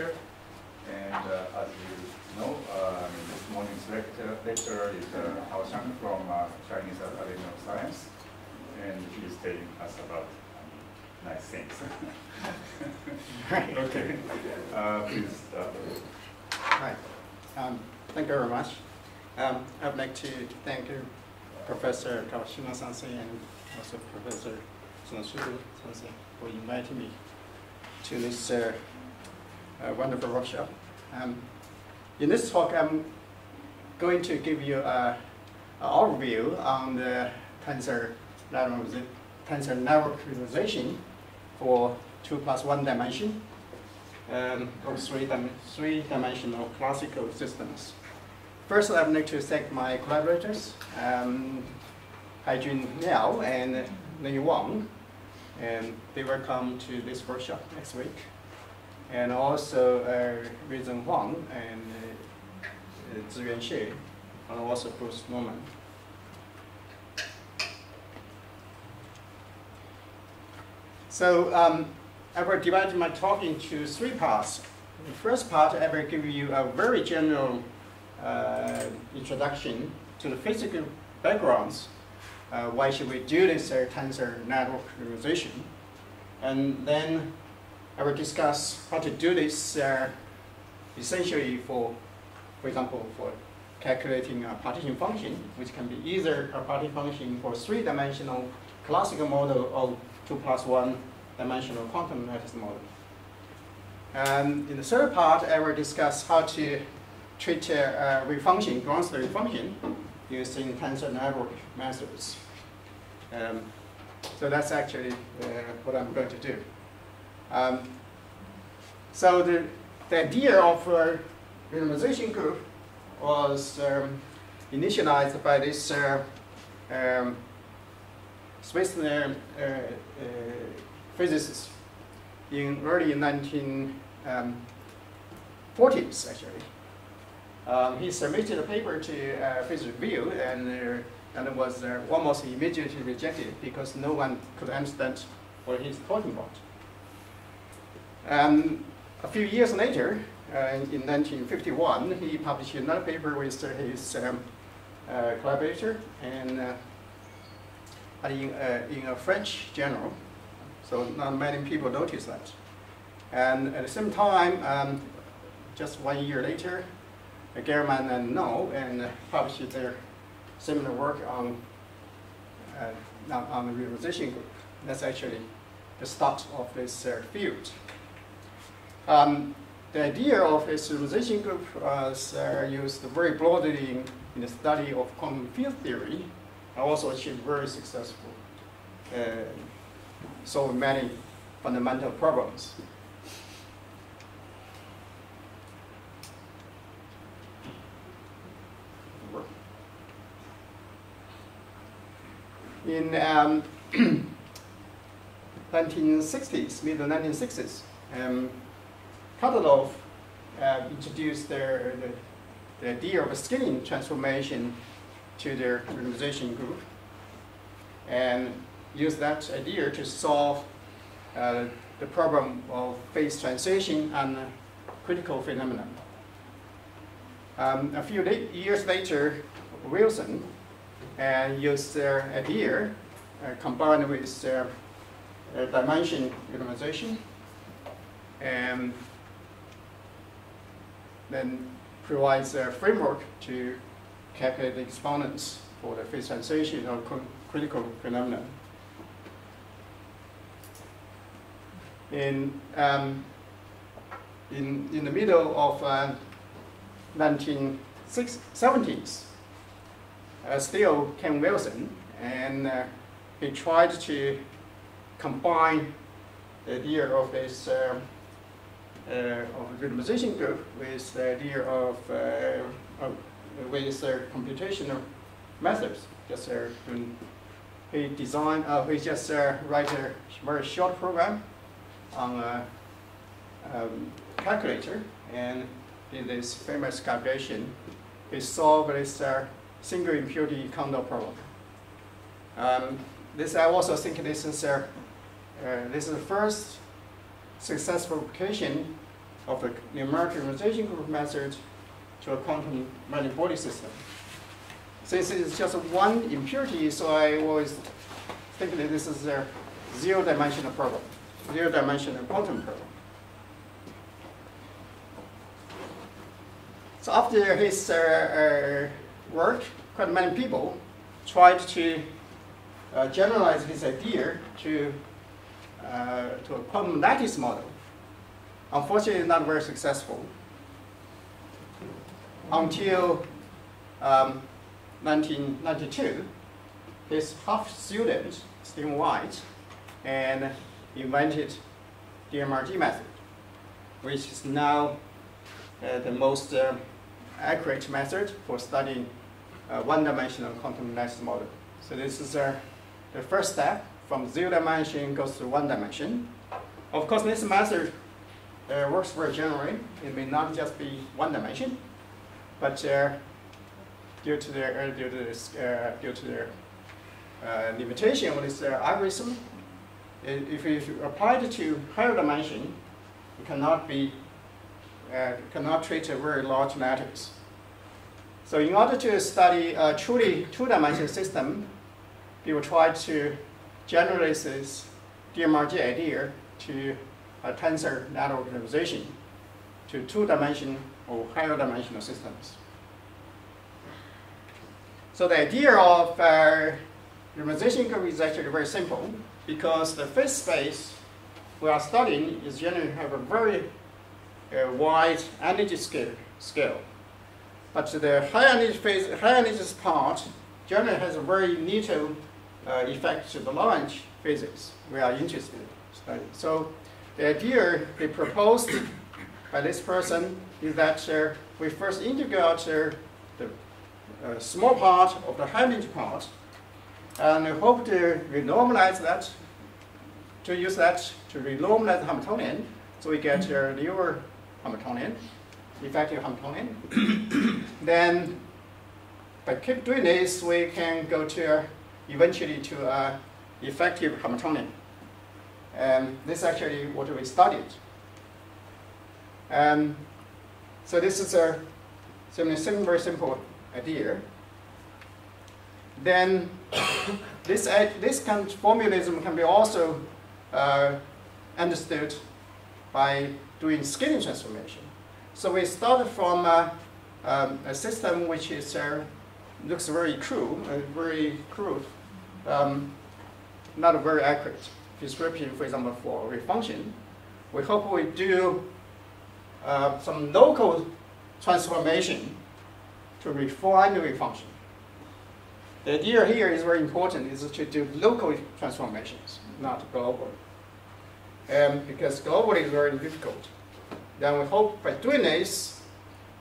lecture. And uh, as you know, uh, this morning's lecture, lecture is uh, Tao Xiang from uh, Chinese Academy of Science. And he is telling us about um, nice things. okay, uh, please start. Hi. Um, thank you very much. Um, I would like to thank you, Professor Kawashima Sensei and also Professor Sonosuke Sensei for inviting me to this wonderful workshop. Um, in this talk, I'm going to give you a, a overview on the tensor, tensor network renormalization for two plus one dimension um, or three, dim three dimensional classical systems. First, I would like to thank my collaborators, um, Haijun Liao and Lei Wang, and they will come to this workshop next week. And also uh, Ruizhen Huang and uh, Zhiyuan Xie, and also Bruce Normand. So um, I will divide my talk into three parts. The first part, I will give you a very general uh, introduction to the physical backgrounds. Uh, why should we do this uh, tensor network renormalization? And then I will discuss how to do this uh, essentially for, for example, for calculating a partition function, which can be either a partition function for three-dimensional classical model or 2 plus 1 dimensional quantum lattice model. And in the third part, I will discuss how to treat a, a wave function, ground wave function, using tensor network methods. Um, so that's actually uh, what I'm going to do. Um, so the, the idea of a renormalization group was um, initialized by this uh, um, Swiss uh, uh, physicist in early 1940s, um, actually. Um, he submitted a paper to uh, Physics Review and, uh, and it was uh, almost immediately rejected because no one could understand what he's talking about. Um, a few years later, uh, in 1951, he published another paper with his um, uh, collaborator and uh, in, in a French journal so not many people notice that. And at the same time, um, just one year later, Gell-Mann and Low and published their similar work on uh, on the renormalization group. That's actually the start of this uh, field. Um, the idea of a renormalization group was uh, used very broadly in, in, the study of quantum field theory, and also achieved very successful uh, solve many fundamental problems. In um, 1960s, mid 1960s, um, Kadanoff uh, introduced their, the, the idea of a scaling transformation to their renormalization group. And used that idea to solve uh, the problem of phase transition and critical phenomenon. Um, a few years later, Wilson uh, used their idea uh, combined with uh, dimension minimization and then provides a framework to calculate the exponents for the phase transition or critical phenomenon. in, um, in, in the middle of uh, 1970s, uh, still Ken Wilson, and uh, he tried to combine the idea of this uh, uh, of renormalization group with the idea of, uh, of with computational methods. Just he designed, he just write a very short program on a um, calculator and in this famous calculation, He solved this uh, single impurity Kondo problem. Um, this I also think this is uh, uh, this is the first successful application of the numerical renormalization group method to a quantum many-body system. Since it's just one impurity, so I always think that this is a zero-dimensional problem, zero-dimensional quantum problem. So after his uh, uh, work, quite many people tried to uh, generalize this idea to, uh, to a quantum lattice model. Unfortunately, not very successful. Until um, 1992, his half student, Steven White, and invented DMRG method, which is now uh, the most uh, accurate method for studying uh, one-dimensional quantum lattice model. So this is uh, the first step from zero dimension goes to one dimension. Of course, this method uh, works very generally. It may not just be one dimension, but uh, due to their uh, due to this, uh, due to their uh, limitation of this algorithm, if you apply it to higher dimension, it cannot be uh, cannot treat a very large matrix. So in order to study a truly two-dimensional system, people try to generalize this DMRG idea to a tensor network renormalization to two-dimensional or higher dimensional systems. So the idea of uh, renormalization is actually very simple because the phase space we are studying is generally have a very uh, wide energy scale, scale. But the high energy phase, high energy part generally has a very little uh, effect to the energy physics we are interested in studying. So the idea they proposed by this person is that uh, we first integrate uh, the uh, small part of the energy part and hope to renormalize that, to use that to renormalize the Hamiltonian so we get a newer Hamiltonian, effective Hamiltonian. then by keep doing this, we can go to eventually to a effective Hamiltonian. And this is actually what we studied. Um, so this is a very simple idea. Then this, this kind of formalism can be also uh, understood by doing scaling transformation. So we started from uh, um, a system which is uh, looks very crude, uh, very crude, um, not a very accurate description, for example, for a function. We hope we do uh, some local transformation to refine the function. The idea here is very important, is to do local transformations, not global um, because globally is very difficult. Then we hope by doing this,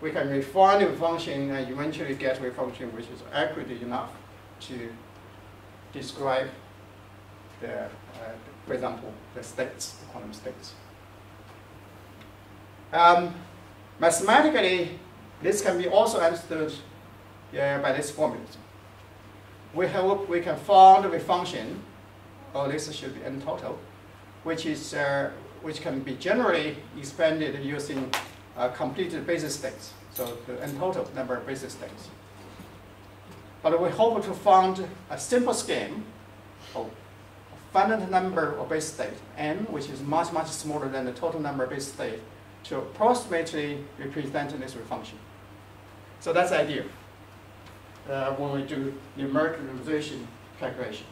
we can refine the function and eventually get a function which is accurate enough to describe the, uh, for example, the states, the quantum states. Um, mathematically, this can be also understood uh, by this formula. We hope we can find a function, or this should be n total, which is uh, which can be generally expanded using uh, completed basis states. So the n total number of basis states. But we hope to find a simple scheme of finite number of base states, n, which is much, much smaller than the total number of base states, to approximately represent this function. So that's the idea uh, when we do numerical renormalization calculation.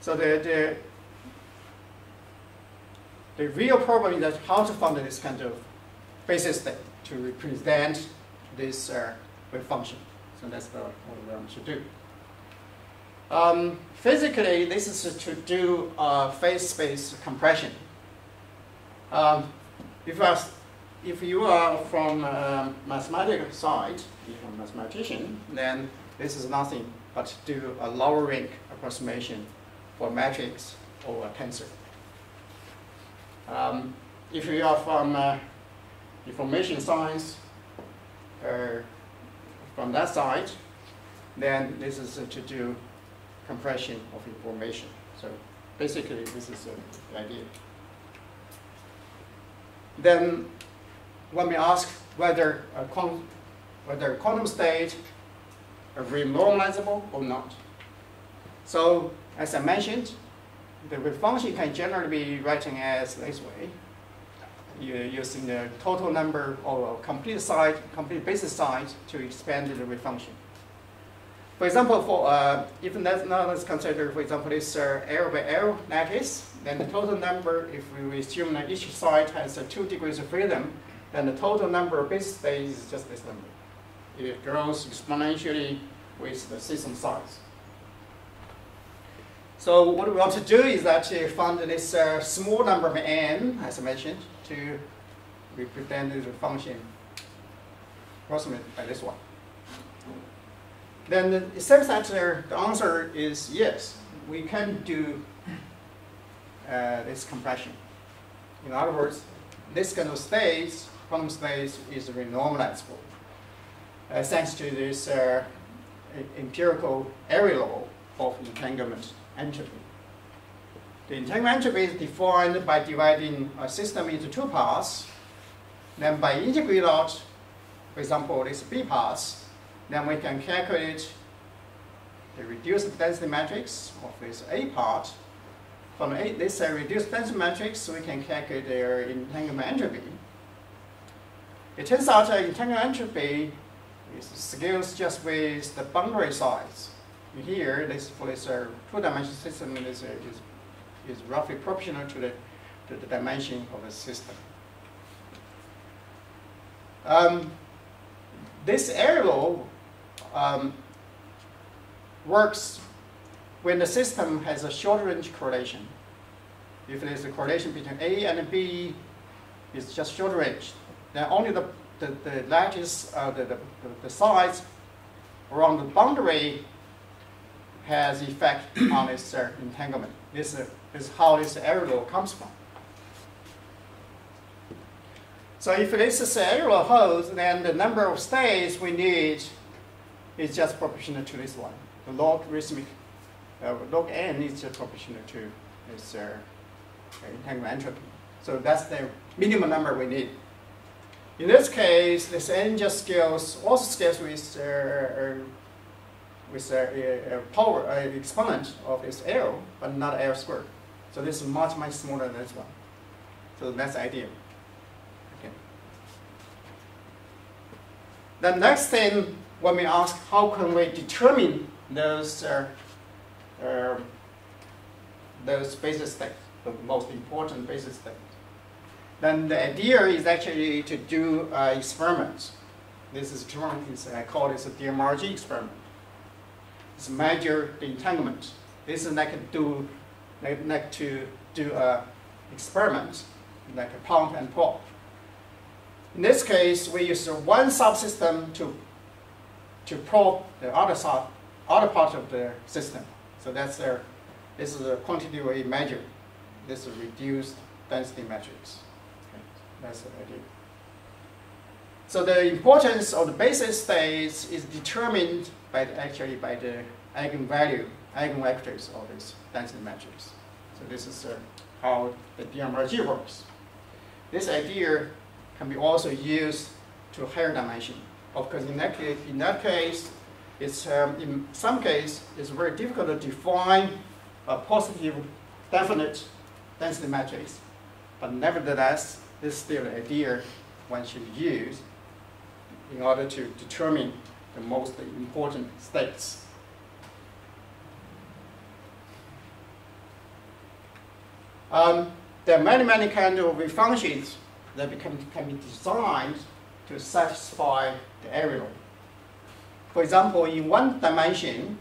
So the, the, the real problem is how to find this kind of basis state to represent this uh, wave function. So that's the, what we want to do. Um, physically, this is to do uh, phase space compression. Um, if, I, if you are from uh, mathematical side, if you're a mathematician, then this is nothing but to do a lower rank approximation for matrix or a tensor. Um, if you are from uh, information science, uh, from that side, then this is to do compression of information. So basically, this is the idea. then when we ask whether a whether quantum state are renormalizable or not. So as I mentioned, the wave function can generally be written as this way. You're using the total number of complete side, complete basis side to expand the wave function. For example, for uh, if let's, now let's consider, for example, this uh, L by L lattice, then the total number, if we assume that each side has uh, two degrees of freedom, then the total number of base states is just this number. It grows exponentially with the system size. So what we want to do is actually find this uh, small number of n, as I mentioned, to represent the function approximately by this one. Then it seems that the answer is yes, we can do uh, this compression. In other words, this kind of space, quantum space, is renormalizable uh, thanks to this uh, empirical area law of entanglement entropy. The entanglement entropy is defined by dividing a system into two parts. Then by integrating out, for example, this B parts, then we can calculate the reduced density matrix of this A part. From a, this uh, reduced density matrix, we can calculate their entanglement entropy. It turns out that entanglement entropy is scales just with the boundary size. Here, this for this uh, two-dimensional system is, uh, is, is roughly proportional to the, to the dimension of the system. Um, this law um, works when the system has a short-range correlation. If there's a correlation between A and B, it's just short-range. Then only the, the, the lattice, uh, the, the, the around the boundary has effect on its entanglement. This is how this area law comes from. So if this is area law holds, then the number of states we need is just proportional to this one. The logarithmic, uh, log n is just proportional to this uh, entanglement entropy. So that's the minimum number we need. In this case, this n just scales, also scales with, uh, uh with a, a power, an exponent of this L, but not L squared. So this is much, much smaller than this one. So that's ideal. The next thing, when we ask how can we determine those uh, uh, those basis states, the most important basis states, then the idea is actually to do uh, experiments. This is I call this a DMRG experiment. It's measure the entanglement. This is like do like, like to do a experiment, like a pump and pop. In this case, we use one subsystem to, to probe the other, sub, other part of the system. So that's their, this is a quantity we measure. This is reduced density matrix. Okay. That's the idea. So the importance of the basis states is determined by the, actually by the eigenvalue, eigenvectors of this density matrix. So this is uh, how the DMRG works. This idea can be also used to higher dimension. Of course, in that case, in that case, it's um, in some case it's very difficult to define a positive definite density matrix. But nevertheless, this is still an idea one should use in order to determine the most important states. Um, there are many, many kinds of functions that can, can be designed to satisfy the area. Law. For example, in one dimension,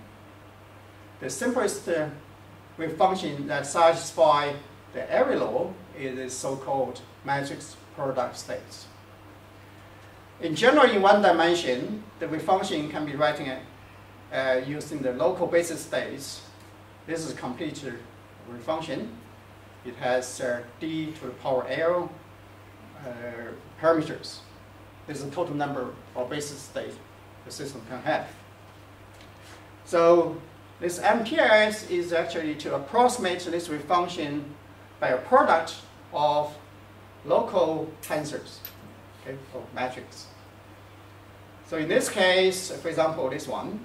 the simplest uh, wave function that satisfies the area law is the so-called matrix product states. In general, in one dimension, the wave function can be written uh, using the local basis states. This is a complete wave function. It has uh, d to the power l uh, parameters. This is the total number of basis states the system can have. So this MPS is actually to approximate this wave function by a product of local tensors, okay, for matrix. So in this case, for example, this one,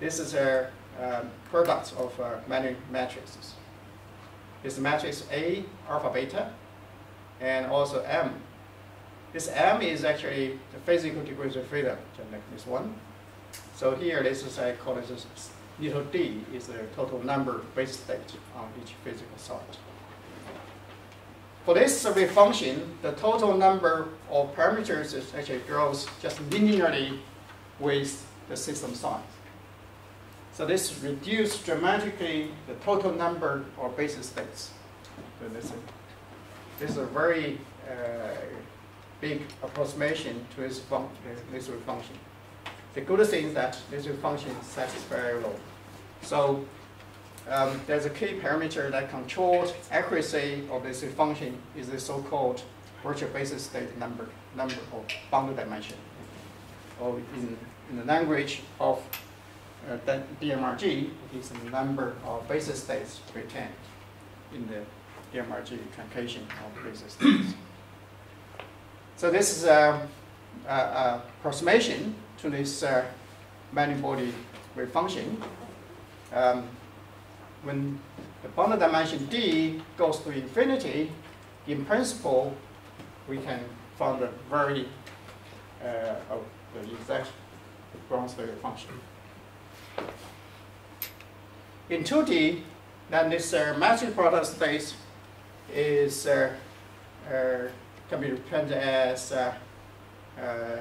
this is a um, product of uh, many matrices. This matrix A, alpha, beta, and also M. This M is actually the physical degrees of freedom, just like this one. So here, this is I call this little d is the total number base states on each physical site. For this survey function, the total number of parameters is actually grows just linearly with the system size. So this reduces dramatically the total number of basis states. So this, is, this is a very uh, big approximation to this, fun this function. The good thing is that this function is very low. So um, there's a key parameter that controls accuracy of this function is the so-called virtual basis state number, number of bond dimension. Or in, in the language of uh, DMRG, is the number of basis states retained in the DMRG truncation of basis states. so this is a, a, a approximation to this uh, many-body wave function. Um, when the bond dimension d goes to infinity, in principle, we can find a very uh, oh, the exact state function. In 2D, then this uh, matrix product space is uh, uh, can be represented as uh, uh,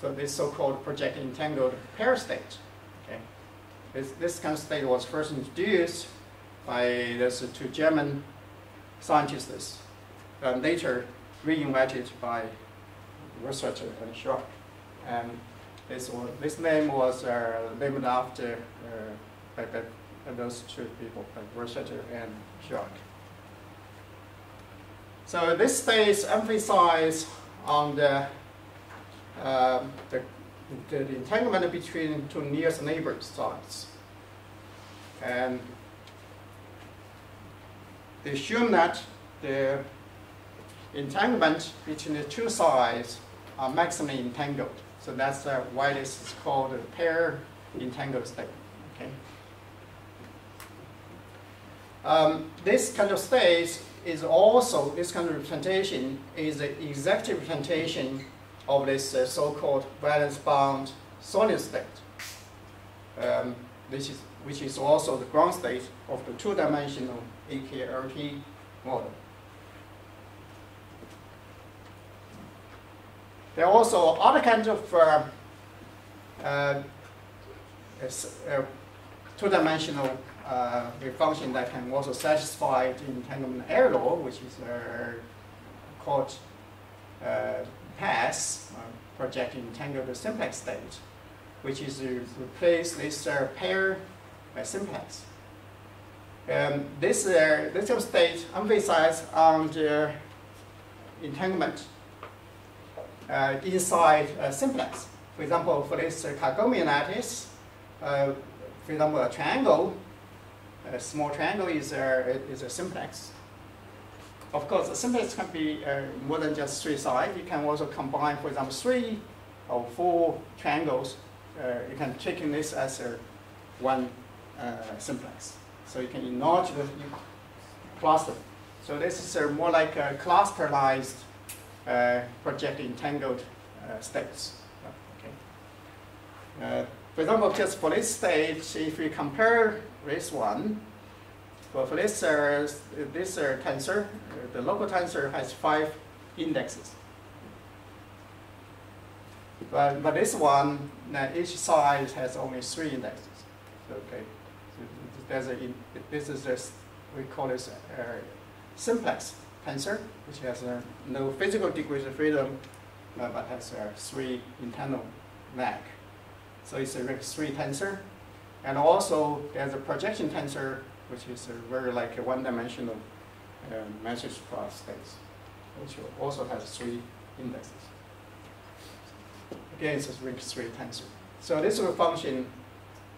so this so-called project entangled pair state. This, this kind of state was first introduced by those two German scientists, and later reinvented by Rossetter and Schrock. And this, this name was uh, named after uh, those two people, Rossetter and Schrock. So this state emphasizes on the, uh, the, the, entanglement between two nearest neighbor sites. And they assume that the entanglement between the two sides are maximally entangled. So that's uh, why this is called a pair entangled state. Okay. Um, this kind of state is also, this kind of representation is the exact representation of this uh, so-called valence bond solid state, um, which, is, which is also the ground state of the two-dimensional AKLT model. There are also other kinds of uh, uh, uh two-dimensional uh, function that can also satisfy the entanglement area law, which is uh, called uh, PESS, uh, project entangled simplex state, which is to replace this uh, pair by simplex. Um, this, uh, this state emphasizes on the entanglement uh, inside a simplex. For example, for this uh, lattice, uh, for example, a triangle, a small triangle is a, is a simplex. Of course, a simplex can be uh, more than just three sides. You can also combine, for example, three or four triangles. Uh, you can take in this as a one uh, simplex. So you can enlarge the cluster. So this is more like a clusterized uh, project entangled uh, states. Okay. Uh, for example, just for this stage, if we compare this one, for, for this, uh, this uh, tensor, uh, the local tensor has five indexes. But, but this one, each side has only three indexes. Okay, so a, this is a, we call this a simplex tensor, which has uh, no physical degrees of freedom, uh, but has uh, three internal lag. So it's a three tensor. And also there's a projection tensor, which is a very like a one-dimensional uh, matrix cross space, which also has three indexes. Again, it's a ring three tensor. So this function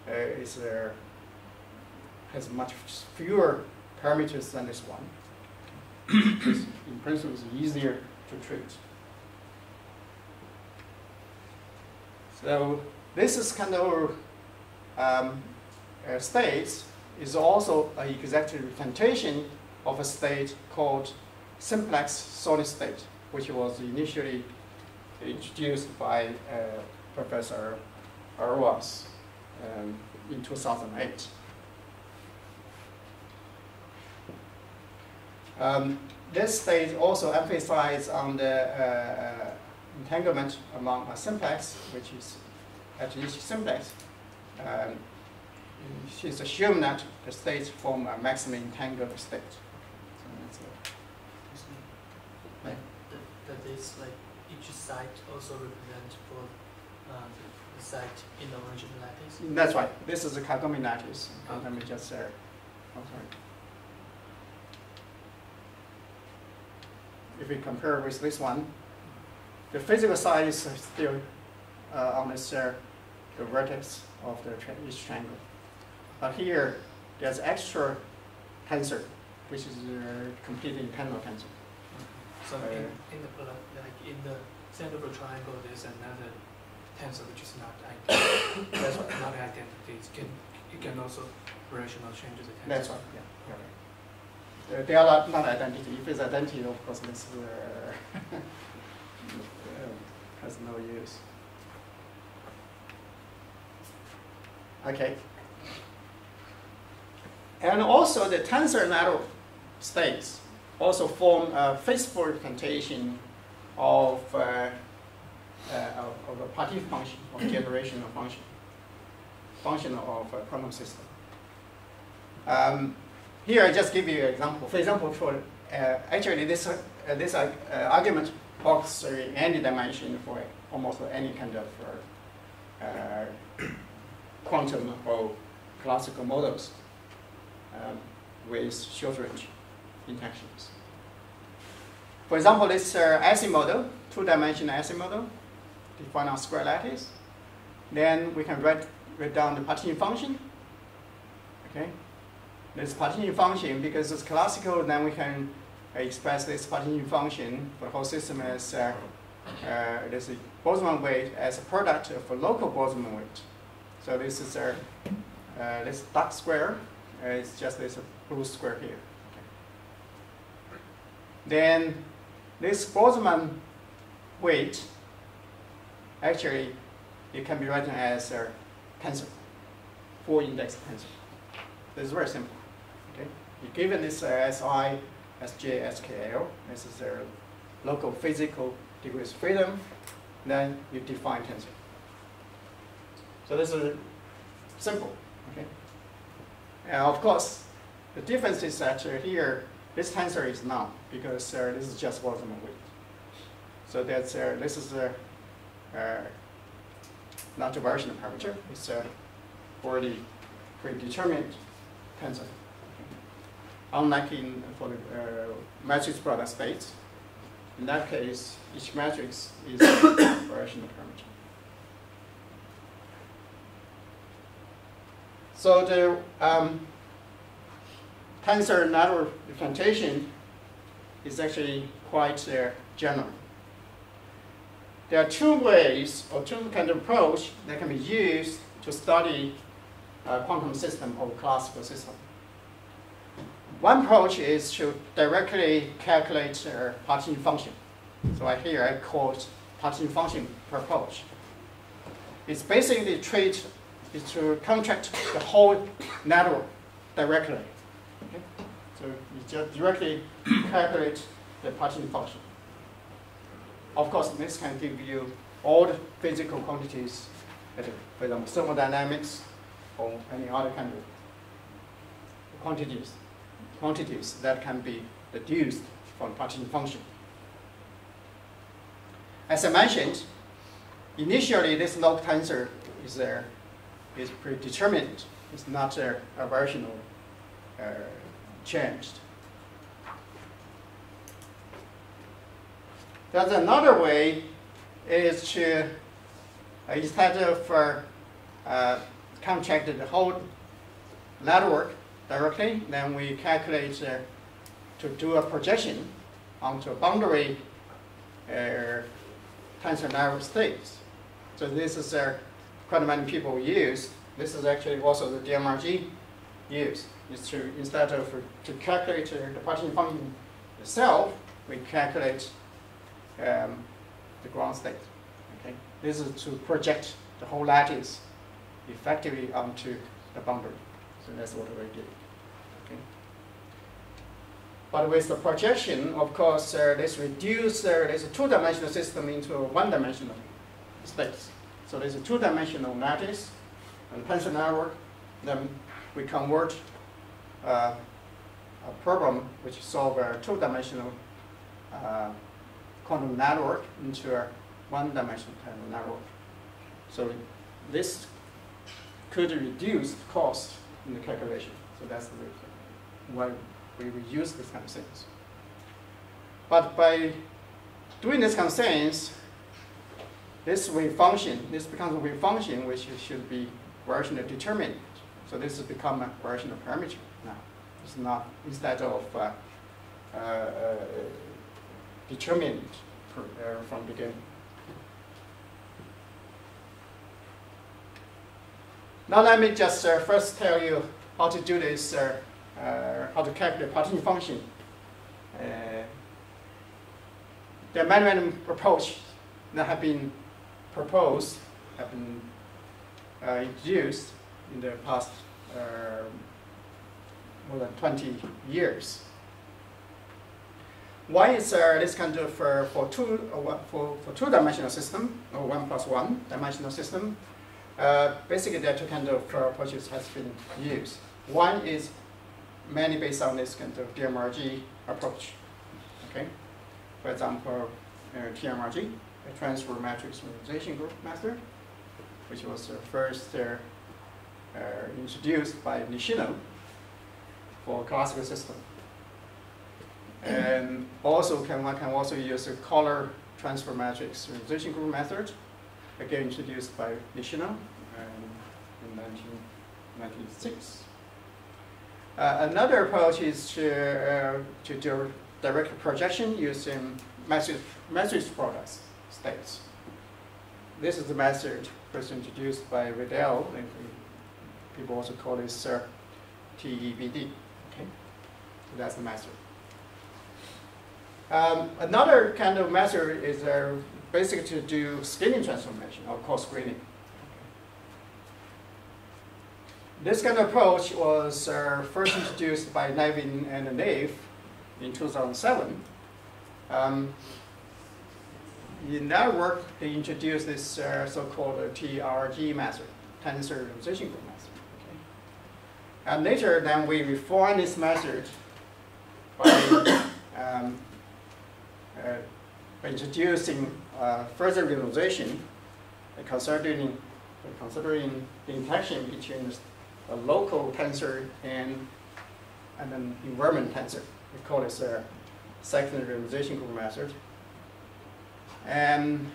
uh, is uh, has much fewer parameters than this one. in principle, it's easier to treat. So this is kind of um, a state is also an exact representation of a state called simplex solid state, which was initially introduced by uh, Professor Arovas um, in 2008. Um, this state also emphasizes on the uh, entanglement among a simplex, which is at each simplex. Um, she's assumed that the states form a maximally entangled state. So that's Like, that, is like each site also represent for uh, the, the site in the original lattice. That's right. This is a Kagome lattice. Let me just, uh, oh, sorry. If we compare with this one, the physical side is still uh, on this, uh, the vertex of the each triangle. But here, there's extra tensor, which is uh, completely internal tensor. So Uh, in, in the like in the center of the triangle, there's another tensor which is not identity. That's. Not identity. It can it can also rational change the tensor. That's right, yeah. you're. Uh, They are not, identity. If it's identity, of course, this uh, uh, has no use. Okay. And also the tensor network states also form a physical representation of, uh, uh, of, of a partition function, or generational function, function of a quantum system. Um, here I just give you an example. For example, for uh, actually this uh, this uh, uh, argument works in any dimension for almost any kind of quantum or classical models um, with short range interactions. For example, this uh, Ising model, two-dimensional Ising model, defined on square lattice. Then we can write, write down the partition function. Okay, this partition function, because it's classical, then we can express this partition function for the whole system as uh, uh, this is Boltzmann weight as a product of a local Boltzmann weight. So this is a uh, this dark square. Uh, it's just this blue square here. Okay. Then this Boltzmann weight actually it can be written as a tensor, four index tensor. This is very simple. Okay, you given this uh, Si, Sj, Skl, this is their local physical degrees of freedom, then you define tensor. So this is simple. Okay. And of course, the difference is that uh, here this tensor is none because uh, this is just Boltzmann weight. So that's uh, this is a uh, not a version of parameter. It's a already predetermined tensor. Unlike in for the uh, matrix product states, in that case, each matrix is a of parameter. So the um, tensor network representation is actually quite uh, general. There are two ways or two kind of approach that can be used to study a quantum system or classical system. One approach is to directly calculate a partition function. So I here I call it partition function approach. It's basically treat is to contract the whole network directly. Okay? So you just directly calculate the partition function. Of course, this can give you all the physical quantities, for example, thermodynamics or any other kind of quantities, quantities that can be deduced from partition function. As I mentioned, initially this log tensor is there is predetermined. It's not a, a versional uh, changed. There's another way is to, uh, instead of uh, uh, contract the whole network directly, then we calculate uh, to do a projection onto a boundary uh, tensor network states. So this is uh, quite many people use. This is actually also the DMRG use. Is to instead of to calculate the partition function itself, we calculate um, the ground state. Okay, this is to project the whole lattice effectively onto the boundary. So that's what we do. Okay. But with the projection, of course, uh, this reduces uh, this two-dimensional system into a one-dimensional space. So there's a two-dimensional lattice and tensor network. Then we convert uh, a problem which solve a two-dimensional uh, quantum network into a one-dimensional tensor network. So this could reduce the cost in the calculation. So that's the reason why we use this kind of things. But by doing this kind of things, this wave function, this becomes a wave function which should be rational determined. So this has become a rational parameter now. It's not instead of uh, uh, uh determined per, uh, from beginning. Now let me just uh, first tell you how to do this, uh, how to calculate partition function. Many, many approaches that have been proposed, have been uh, introduced in the past uh, more than 20 years. Why is uh, this kind of for two uh, for, for two dimensional system or one plus one dimensional system? Uh, basically, there are two kind of approaches has been used. One is mainly based on this kind of DMRG approach. Okay, for example, uh, TMRG, transfer matrix renormalization group method, which was first uh, uh, introduced by Nishino for classical system. And also can one can also use a corner transfer matrix renormalization group method again introduced by Nishino um, in 1996. Uh, another approach is to, uh, to do direct projection using matrix, matrix products states. This is the method first introduced by Vidal, and people also call this uh, TEBD. Okay, so that's the method. Um, another kind of method is uh, basically to do scaling transformation or coarse graining. This kind of approach was uh, first introduced by Levin and Nave in 2007. Um, in that work, they introduced this uh, so-called TRG method, tensor renormalization group method. Okay? And later, then we refined this method by, um, uh, introducing uh, further renormalization, considering, considering the interaction between a local tensor and, and an environment tensor. We call this a second renormalization group method. And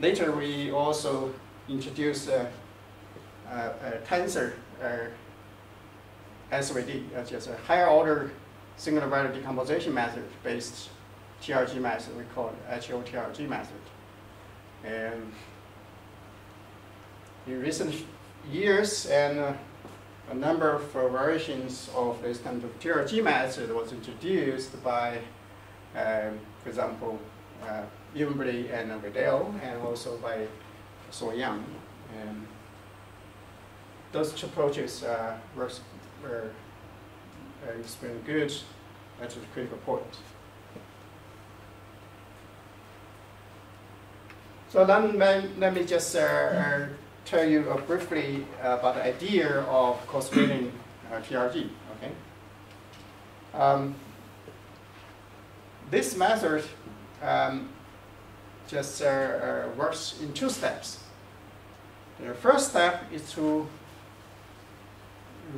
later we also introduced a, a, a tensor uh, SVD, which is a higher order singular value decomposition method based TRG method, we call it HOTRG method. And in recent years, and uh, a number of uh, variations of this kind of TRG method was introduced by, um, for example, uh, Evenbly and Vidal, and also by So Young. And those two approaches uh, were, were uh, good at the critical point. So then, let me just uh, uh, tell you uh, briefly about the idea of coarse graining uh, TRG. Okay. Um, this method um, just uh, uh, works in two steps. The first step is to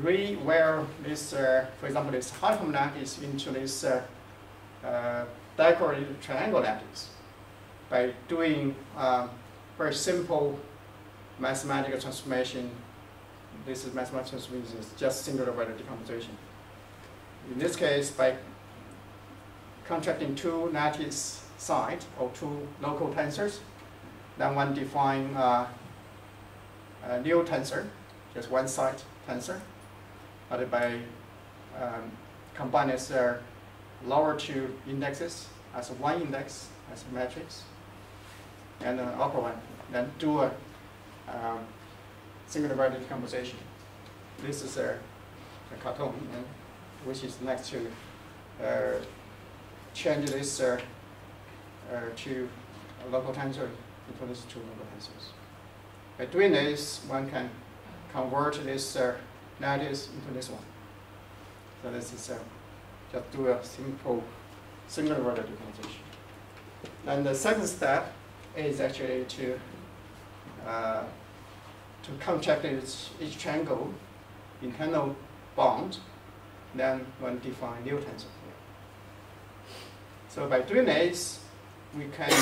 rewire this, uh, for example, this honeycomb lattice into this decorated triangle lattice by doing uh, very simple mathematical transformation. This is mathematical transformation, is just singular value decomposition. In this case, by contracting two lattice side of two local tensors. Then one define uh, a new tensor, just one side tensor, but by um, combine lower two indexes as one index as a matrix, and then upper one, then do a um, singular value decomposition. This is a, a cartoon, which is next to uh, change this uh, to a local tensor into these two local tensors. By doing this, one can convert this uh, lattice into this one. So this is uh, just do a simple singular value decomposition. And the second step is actually to uh, to contract each, each triangle internal bond, then one define new tensor. So by doing this, we can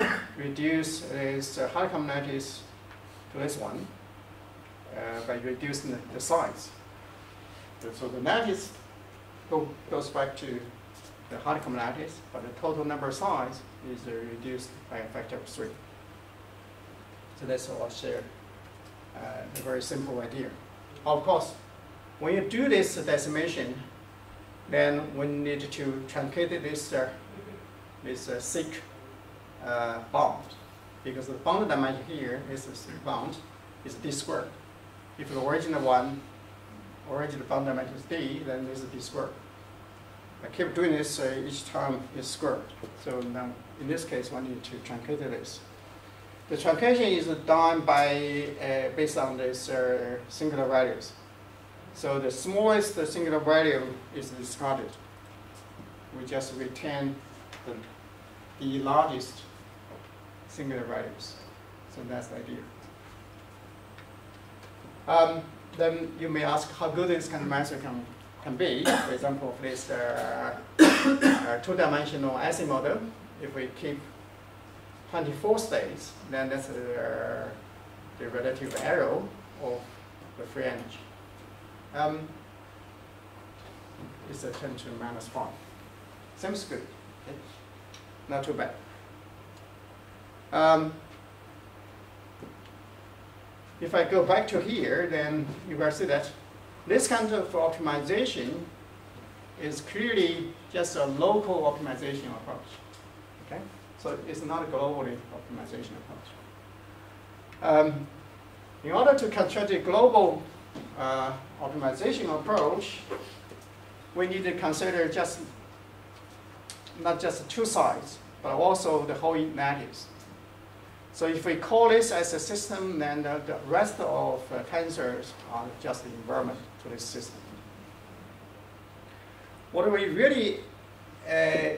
reduce this uh, honeycomb lattice to this one uh, by reducing the, the size. So the lattice go, goes back to the honeycomb lattice, but the total number of size is uh, reduced by a factor of three. So that's all I share. Uh, a very simple idea. Of course, when you do this decimation, then we need to truncate this uh, this uh, thick uh, bond because the bond dimension here is this bond is d squared. If the original one, original bond dimension is d, then this is d squared. I keep doing this uh, each time is squared. So now in this case, one need to truncate this. The truncation is done by uh, based on this uh, singular values. So the smallest singular value is discarded. We just retain the, the largest singular values. So that's the idea. Um, then you may ask how good this kind of method can, can be. For example, for this uh, two-dimensional Ising model, if we keep 24 states, then that's uh, the relative arrow of the energy. Um, it's a 10 to minus 5. Seems good. Not too bad. Um, if I go back to here, then you will see that this kind of optimization is clearly just a local optimization approach. Okay? So it's not a globally optimization approach. Um, in order to construct a global uh, optimization approach, we need to consider just not just two sides, but also the whole lattice. So if we call this as a system, then the, the rest of uh, tensors are just the environment to this system. What we really uh,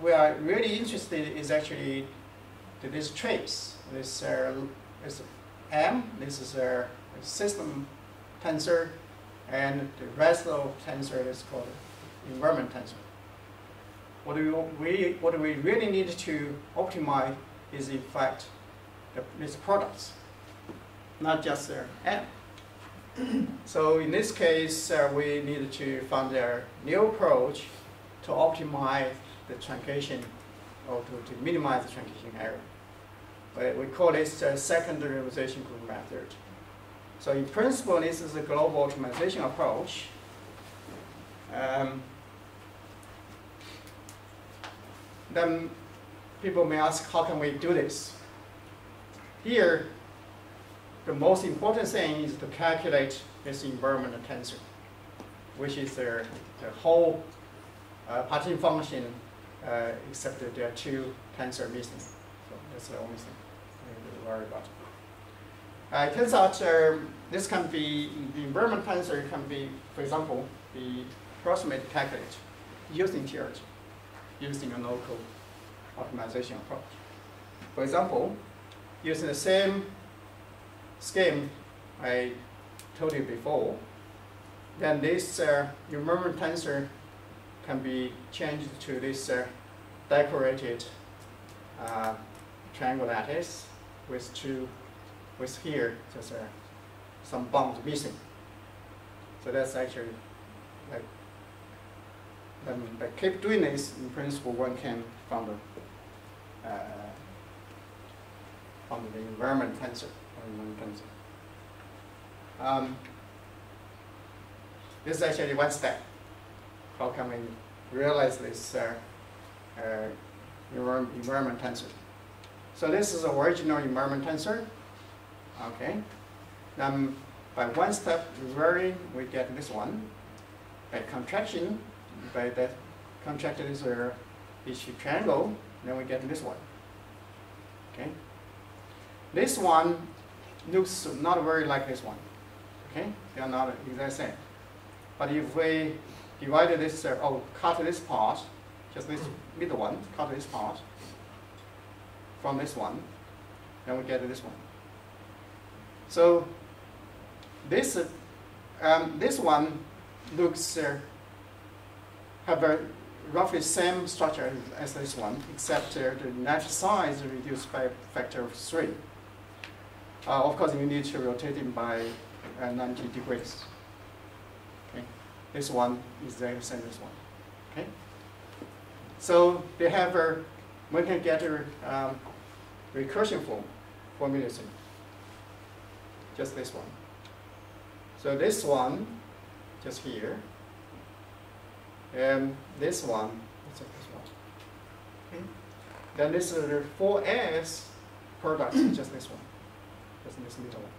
we are really interested is actually this trace. This uh, is M. This is a system tensor, and the rest of tensor is called environment tensor. What we, what we really need to optimize is in fact these products, not just their app. so in this case, uh, we need to find a new approach to optimize the truncation or to, to minimize the truncation error. But we call this a second optimization group method. So in principle, this is a global optimization approach. Um, then people may ask, how can we do this? Here, the most important thing is to calculate this environment tensor, which is the, the whole uh, partition function uh, except that there are two tensor missing. So that's the only thing we need to worry about. Uh, it turns out uh, this can be, the environment tensor can be, for example, be approximate calculated using TRG, using a local optimization approach. For example, using the same scheme I told you before, then this uh, tensor can be changed to this uh, decorated uh, triangle lattice with two, with here just uh, some bonds missing. So that's actually like then by keep doing this, in principle, one can find the uh, from the environment tensor. or environment tensor. Um, this is actually one step. How can we realize this uh, uh, environment tensor? So this is the original environment tensor. Okay. Then by one step varying, we get this one. By contraction, by that contracted is a each triangle, then we get this one. Okay. This one looks not very like this one. Okay, they are not exactly same. But if we divide this, uh, oh, cut this part, just this middle one, cut this part from this one, then we get this one. So this um, this one looks uh, have a roughly same structure as this one, except uh, the net size is reduced by a factor of three. Uh, of course, you need to rotate it by uh, 90 degrees. Okay, this one is the same as one. Okay, so they have a one can get a um, recursion form formalism. Just this one. So this one, just here, and this one, this one. Okay. Then this is the 4s product, is just this one, little one.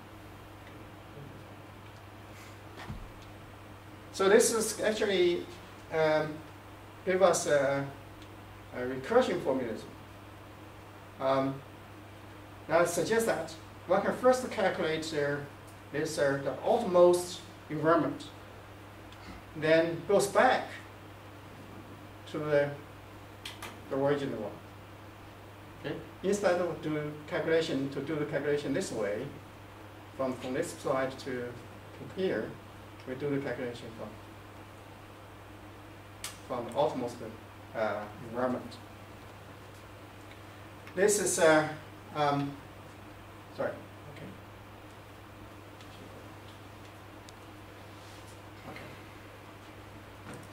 So this is actually um, give us a, a recursion formalism. Um, that suggests that one can first calculate uh, this uh, the outermost environment, then goes back to the, the original one. Okay? Instead of doing calculation to do the calculation this way, from, from this side to, to here, we do the calculation from from the outermost uh, environment. This is uh, um, sorry. Okay. Okay.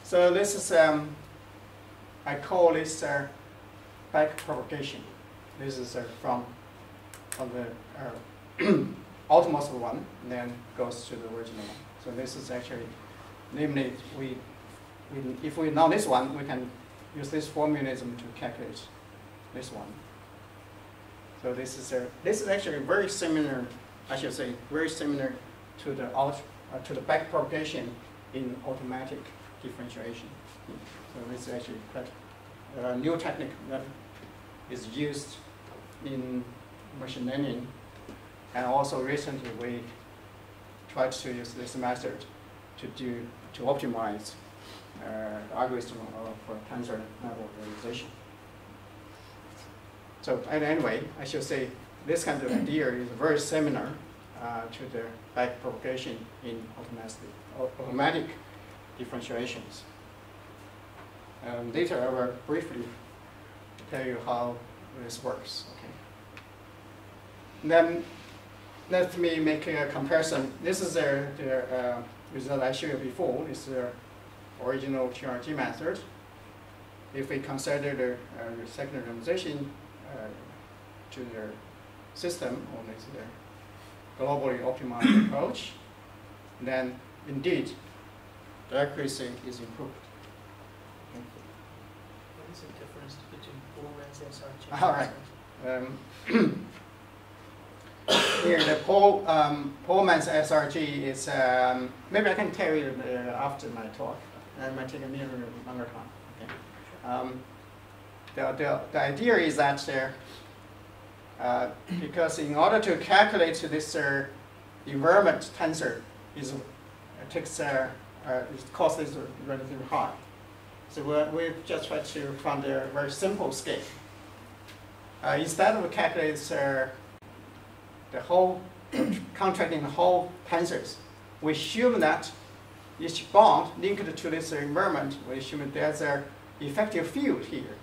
So this is um, I call this uh, back propagation. This is uh, from from the uh, outermost one, then goes to the original one. So this is actually, namely, we, we if we know this one, we can use this formalism to calculate this one. So this is a, this is actually very similar, I should say, very similar to the out, uh, to the back propagation in automatic differentiation. So this is actually quite a new technique that is used in machine learning. And also recently we tried to use this method to do to optimize uh, algorithm for tensor network renormalization. So and anyway, I should say this kind of idea is very similar uh, to the back propagation in automatic, automatic differentiations. Um, later, I will briefly tell you how this works. Okay. Then let me make a comparison. This is the, the uh, result I showed you before. This is the original TRG method. If we consider the uh, second renormalization uh, to the system, or this is the globally optimized approach, then indeed the accuracy is improved. What is the difference between Bowman's SRG? All right. Um, here, the Paul, um, SRG is, um, maybe I can tell you uh, after my talk. It might take a little longer time. Okay. Um, the, the, the idea is that uh, uh, because in order to calculate this uh, environment tensor, is, it takes, uh, uh, cost is relatively high. So we we just try to find a very simple scale. Uh, instead of calculating uh, the whole, contracting the whole tensors, we assume that each bond linked to this environment, we assume there's an effective field here,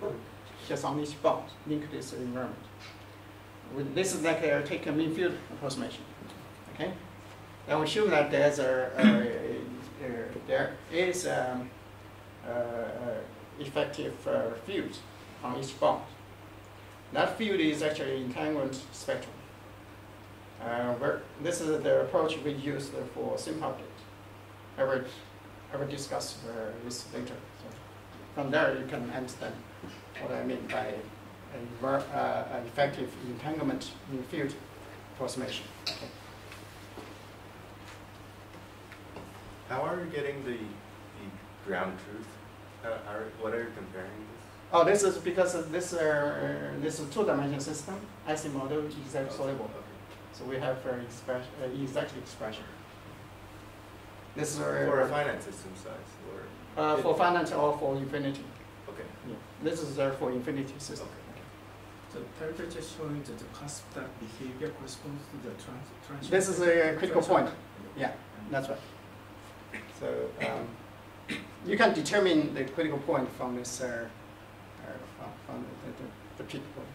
just on each bond linked to this environment. This is like a take a mean field approximation, okay? And we assume that there's a, a, a- there is um, effective uh, field on each bond. That field is actually entanglement spectrum. Uh, this is the approach we use for SIMPOCKET. I will, I will discuss uh, this later. So from there, you can understand what I mean by a, uh, an effective entanglement in field approximation. Okay. How are you getting the, the ground truth? How, how, what are you comparing this? Oh, this is because of this uh, this two-dimensional system. Ising model which is. Okay. So we have uh, express, uh, exact expression. This is uh, For a finite system size, or, uh, for finite or for infinity. okay, Yeah. This is there for infinity system. Okay. The temperature showing that the constant behavior corresponds to the trans transition. This is a critical point. Yeah. Yeah, that's right. So um, you can determine the critical point from this uh, uh, from, from the, the, the peak point.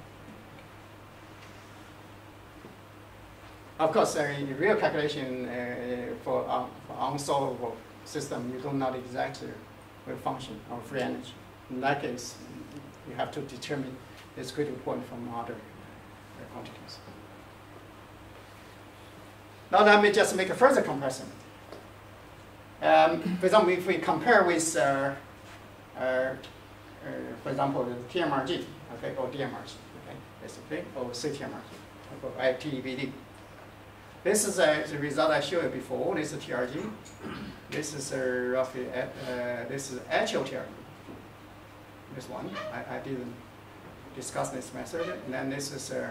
Of course, uh, in real calculation uh, for, um, for unsolvable system, you do not know exactly will function of free energy. In that case, you have to determine this critical point from other uh, quantities. Now let me just make a further comparison. Um, for example, if we compare with, uh, uh, uh, for example, the TMRG, okay, or DMRG, okay, basically, or CTMRG, or iTEBD. This is uh, the result I showed you before. This is TRG. This is uh, roughly, uh, uh, this is actual TRG. This one, I, I didn't discuss this method. And then this is uh,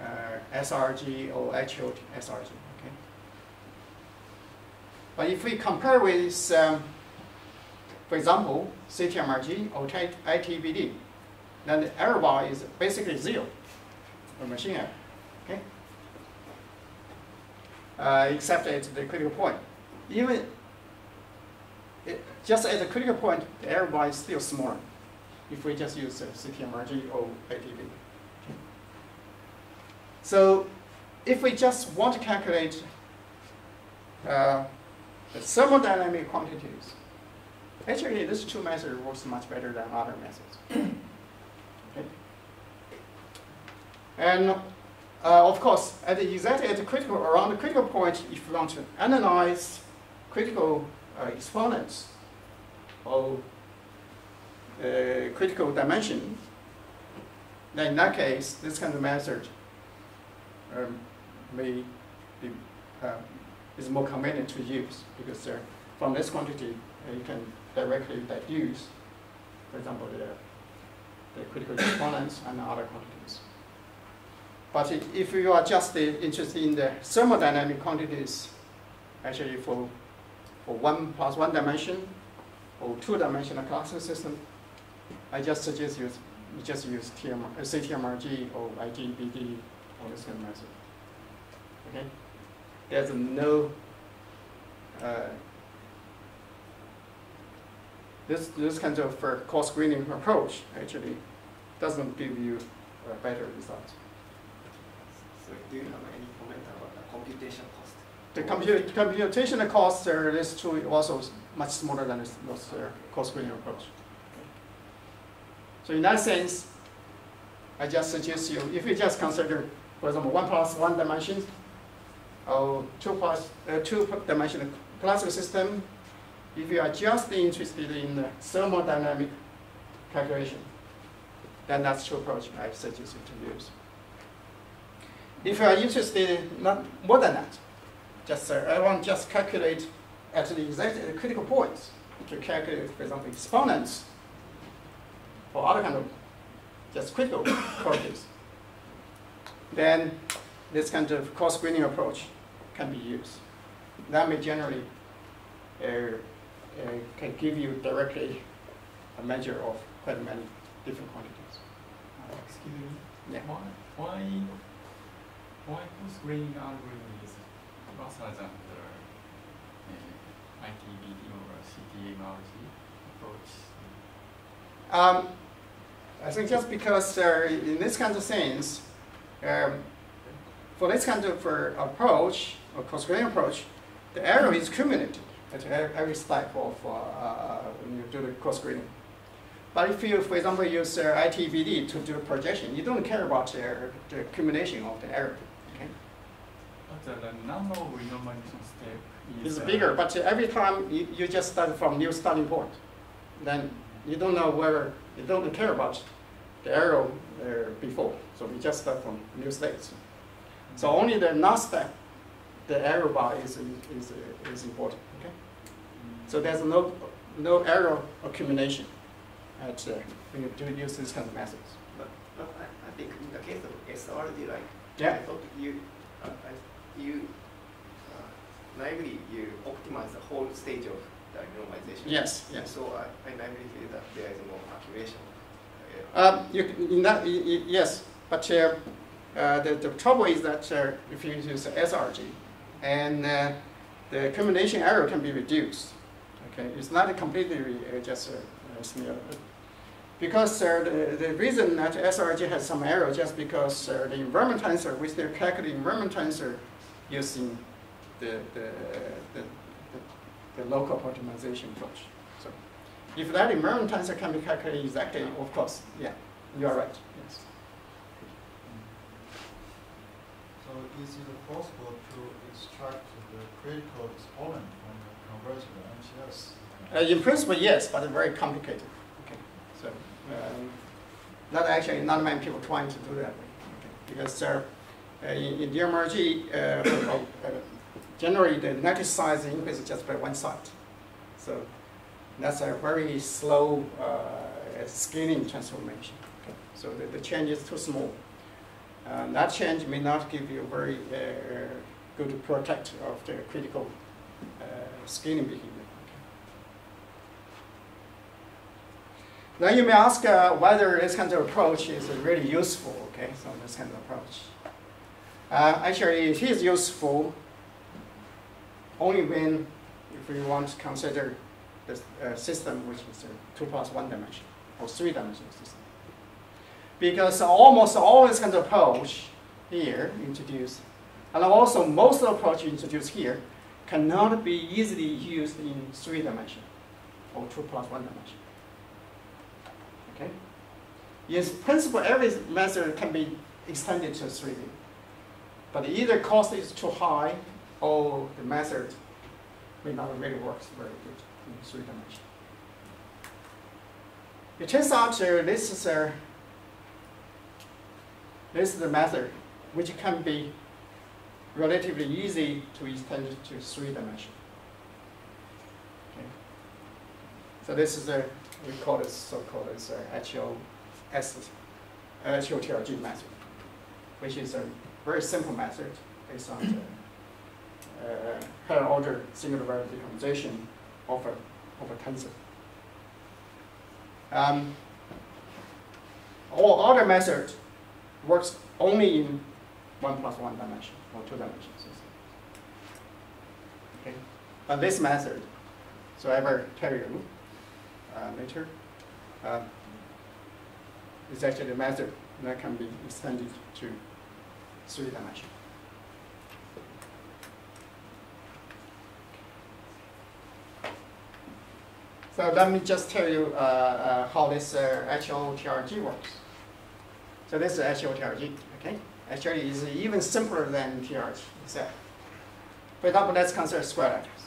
uh, SRG or actual SRG. Okay. But if we compare with, um, for example, CTMRG or iTEBD, then the error bar is basically zero, for machine error. Okay. Uh, except at the critical point. Even it, just at the critical point, the error is still smaller if we just use uh, CTMRG or iTEBD. So if we just want to calculate uh, the thermodynamic quantities, actually this two method works much better than other methods. okay. And uh, of course, at the, exactly at the critical, around the critical point, if you want to analyze critical uh, exponents or uh, critical dimension, then in that case, this kind of method um, may be, uh, is more convenient to use because uh, from this quantity uh, you can directly deduce, for example, the, the critical exponents and other quantities. But if you are just interested in the thermodynamic quantities, actually for, for one plus one dimension or two-dimensional classical system, I just suggest you, just use TMR, uh, CTMRG or iTEBD or this kind of method. Okay? There's no uh, this this kind of uh, coarse graining approach actually doesn't give you a better result. Do you have any comment about the computation cost? The compute, computational costs are this two also much smaller than those uh, coarse graining approach. So in that sense, I just suggest you, if you just consider, for example, one plus one dimension, or two plus uh, two dimensional classical system, if you are just interested in the thermodynamic calculation, then that's the approach I suggest you to use. If you are interested in not more than that, just uh, I want to just calculate at the exact uh, critical points to calculate, for example, exponents or other kind of just critical properties. Then this kind of coarse graining approach can be used. That may generally uh, uh, can give you directly a measure of quite many different quantities. Excuse me. Yeah. Why, why, why coarse graining algorithm is faster than the uh, ITBD or CTMRG approach? Um, I think just because uh, in this kind of sense, um, for this kind of uh, approach, or coarse graining approach, the error is cumulative, at every step of uh, when you do the coarse graining. But if you, for example, use uh, iTEBD to do projection, you don't care about uh, the accumulation of the error. Okay? The number of renormalization step is It's uh, bigger, but uh, every time you, you just start from new starting point, then you don't know where you don't care about the arrow uh, before. So we just start from new states. So only the last step, the arrow bar is is, is important. Okay. So there's no no error accumulation at uh, when you do use this kind of methods. But, but I, I think in the case of SRG, like Yeah. I thought you, uh, I, you, uh, naively you optimize the whole stage of the normalization. Yes. Yes. So I, I naively feel that there is more accumulation. Uh, Um, you, c- in that, y- y- yes, but uh, uh, the, the trouble is that uh, if you use SRG, and uh, the accumulation error can be reduced. Okay, it's not completely uh, just uh, uh, smear. Because uh, the, the reason that SRG has some error just because uh, the environment tensor, we still calculate environment tensor using the, the, the, the, the local optimization approach. So if that environment tensor can be calculated exactly, of course, yeah, you are right. Yes. So is it possible to extract the critical exponent from the convertible MTS? Uh, in principle, yes, but it's very complicated. Okay, so um, not actually not many people trying to do that. Okay. Because uh, in, in DMRG, uh, uh, generally the net size increase just by one side. So that's a very slow uh, scaling transformation. So the, the change is too small. Uh, that change may not give you very uh, good protect of the critical uh, scaling behavior. Now you may ask uh, whether this kind of approach is really useful, okay, so this kind of approach. Uh, actually, it is useful only when, if you want to consider the uh, system which is a 2 plus 1 dimension or 3 dimensional system. Because almost all this kind of approach here introduced, and also most of the approach introduced here, cannot be easily used in 3 dimension or 2 plus 1 dimension. Okay? In principle, every method can be extended to 3D. But either cost is too high or the method may not really work very good in three dimensions. It turns out uh, this is a this is the method which can be relatively easy to extend to three dimensions. Okay. So this is a we call it so-called as a HOS, HOTRG method, which is a very simple method based on the uh, higher order singular value decomposition of a, of a tensor. Um, all other methods works only in one plus one dimension or two dimensions. Okay, but this method, so I will tell you uh, later, uh, is actually a method that can be extended to So let me just tell you uh, uh, how this uh, HOTRG works. So this is HOTRG, okay? Actually, it's even simpler than TRG itself. For example, let's consider square lattice.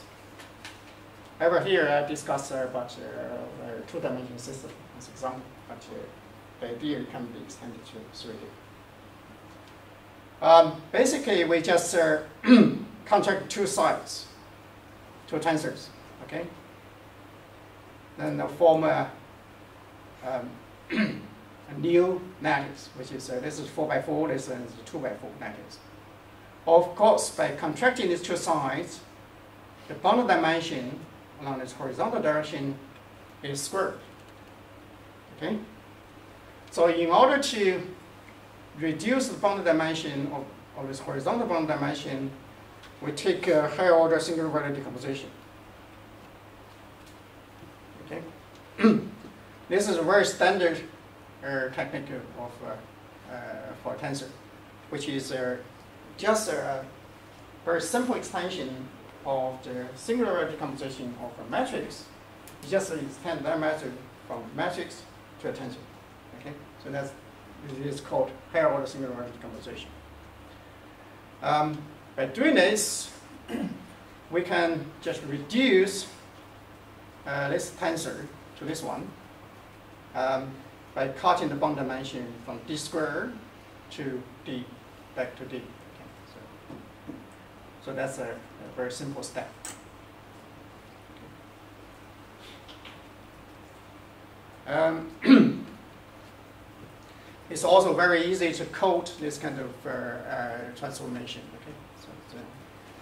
Over here, I discussed about uh, two-dimensional system as example, but uh, the idea can be extended to 3D. Um, basically, we just uh, contract two sides, two tensors, okay? Then form a, um, a new lattice, which is uh, this is four by four, this is two by four lattice. Of course, by contracting these two sides, the bounded dimension along this horizontal direction is squared. Okay? So in order to reduce the bounded dimension of, of this horizontal bounded dimension, we take a higher order singular value decomposition. Okay? this is a very standard uh, technique of uh, uh, for tensor, which is uh, just a very simple extension of the singular value decomposition of a matrix, you just extend that method from matrix to a tensor. Okay, so that's it is called higher order singular value decomposition. Um, by doing this, we can just reduce uh, this tensor to this one um, by cutting the bond dimension from d squared to d back to d. Okay, so, so that's a, a very simple step. Um, it's also very easy to code this kind of uh, uh, transformation. Okay, so, so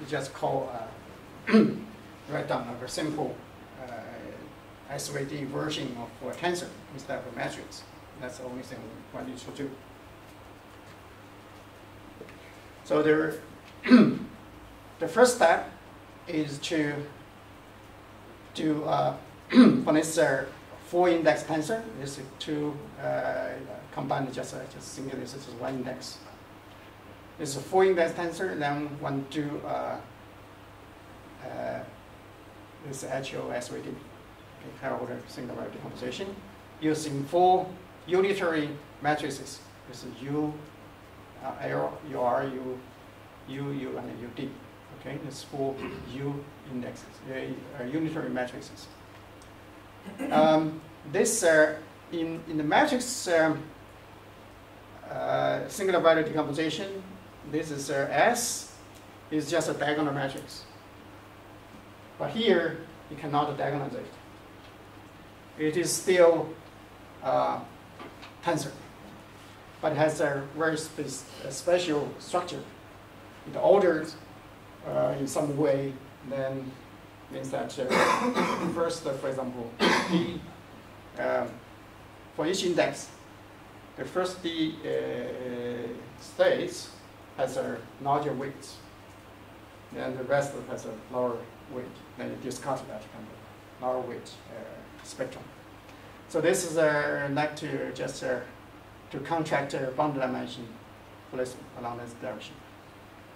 you just call uh, write down a very simple uh, SVD version of a tensor instead of a matrix. That's the only thing we need to do. So there, the first step is to do uh, for this uh, four index tensor. Is uh, combined just uh, just single. This is one index. It's a four index tensor. Then one do uh, uh, this HO SVD, okay, higher order singular value decomposition, using four unitary matrices. This is U, uh, L, UR, U, U, U, and UD. Okay, it's four U indexes, uh, uh, unitary matrices. Um, this uh, in in the matrix um, uh, singular value decomposition. This is uh, S is just a diagonal matrix. But here you cannot diagonalize it. It is still uh, tensor, but it has a very spe a special structure. It ordered uh, in some way, then means that uh, first, for example, D, um, for each index, the first D uh, states has a larger weight, then the rest has a lower weight. Then you discard that kind of lower weight uh, spectrum. So this is uh, like to just uh, to contract uh, boundary dimension along this direction.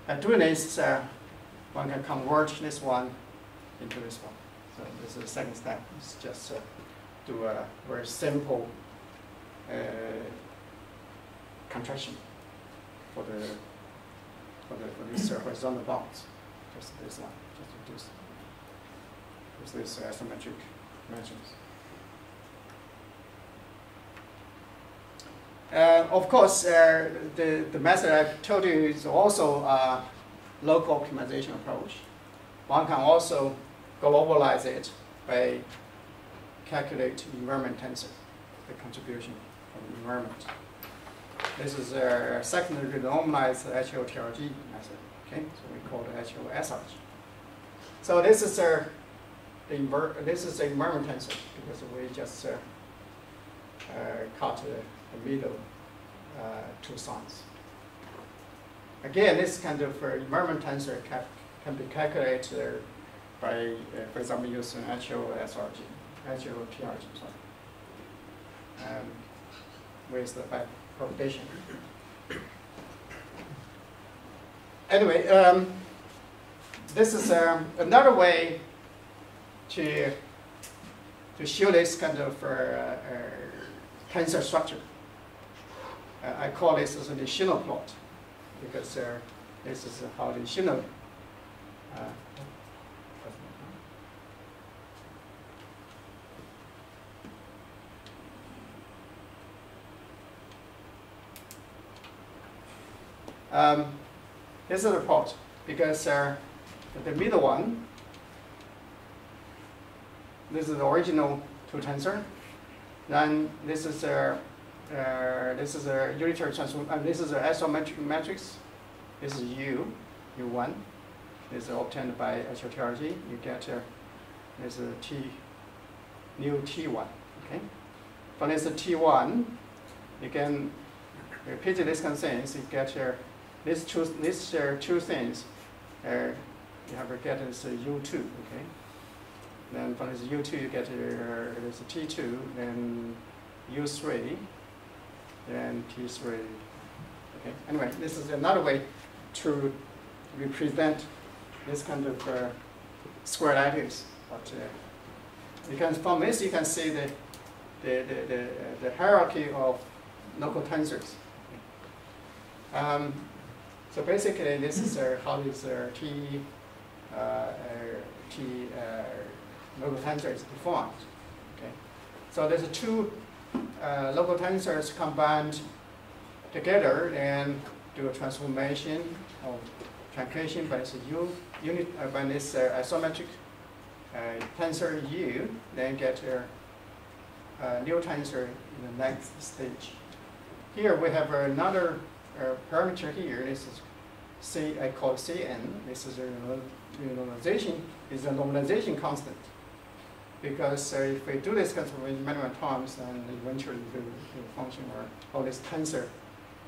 And doing this, uh, one can convert this one into this one. So this is the second step. It's just uh, do a very simple uh, contraction for the for the for uh, horizontal bonds. Just this one, just reduce this uh, asymmetric measures. Uh, of course, uh, the, the method I told you is also a local optimization approach. One can also globalize it by calculate environment tensor, the contribution from the environment. This is a secondary normalized HOTRG method, okay? So we call it HOSRG. So this is a the this is the environment tensor because we just uh, uh, cut the middle uh, two signs. Again, this kind of uh, environment tensor can, can be calculated by, uh, for example, using HOSRG, HOTRG, sorry, um, with the back propagation. Anyway, um, this is um, another way to to show this kind of uh, uh, tensor structure. Uh, I call this as the Shino plot because uh, this is how the Shino. Uh, um, this is the plot because uh, the middle one this is the original two tensor. Then this is a uh, this is a unitary transform. Uh, this is an isometric matrix. This is U, U1. This is obtained by HOTRG. You get uh, this is T, new T1. Okay. For this T1, you can repeat this of. You get uh, these two these uh, two things. Uh, you have to get this U2. Okay. Then for this U2, you get uh, this T2, then U3, then T3. Okay. Anyway, this is another way to represent this kind of uh, square lattice. But uh, you can, from this, you can see the, the, the, the, the hierarchy of local tensors. Um, so basically, this is uh, how this uh, T, uh, uh, T uh, local tensor is defined. Okay. So there's two uh, local tensors combined together and do a transformation of truncation by this u unit uh, by this uh, isometric uh, tensor u, then get a, a new tensor in the next stage. Here we have another parameter here. This is C. I call Cn. This is a normalization. Is a normalization constant. Because uh, if we do this transformation many more times, then eventually the, the function or all this tensor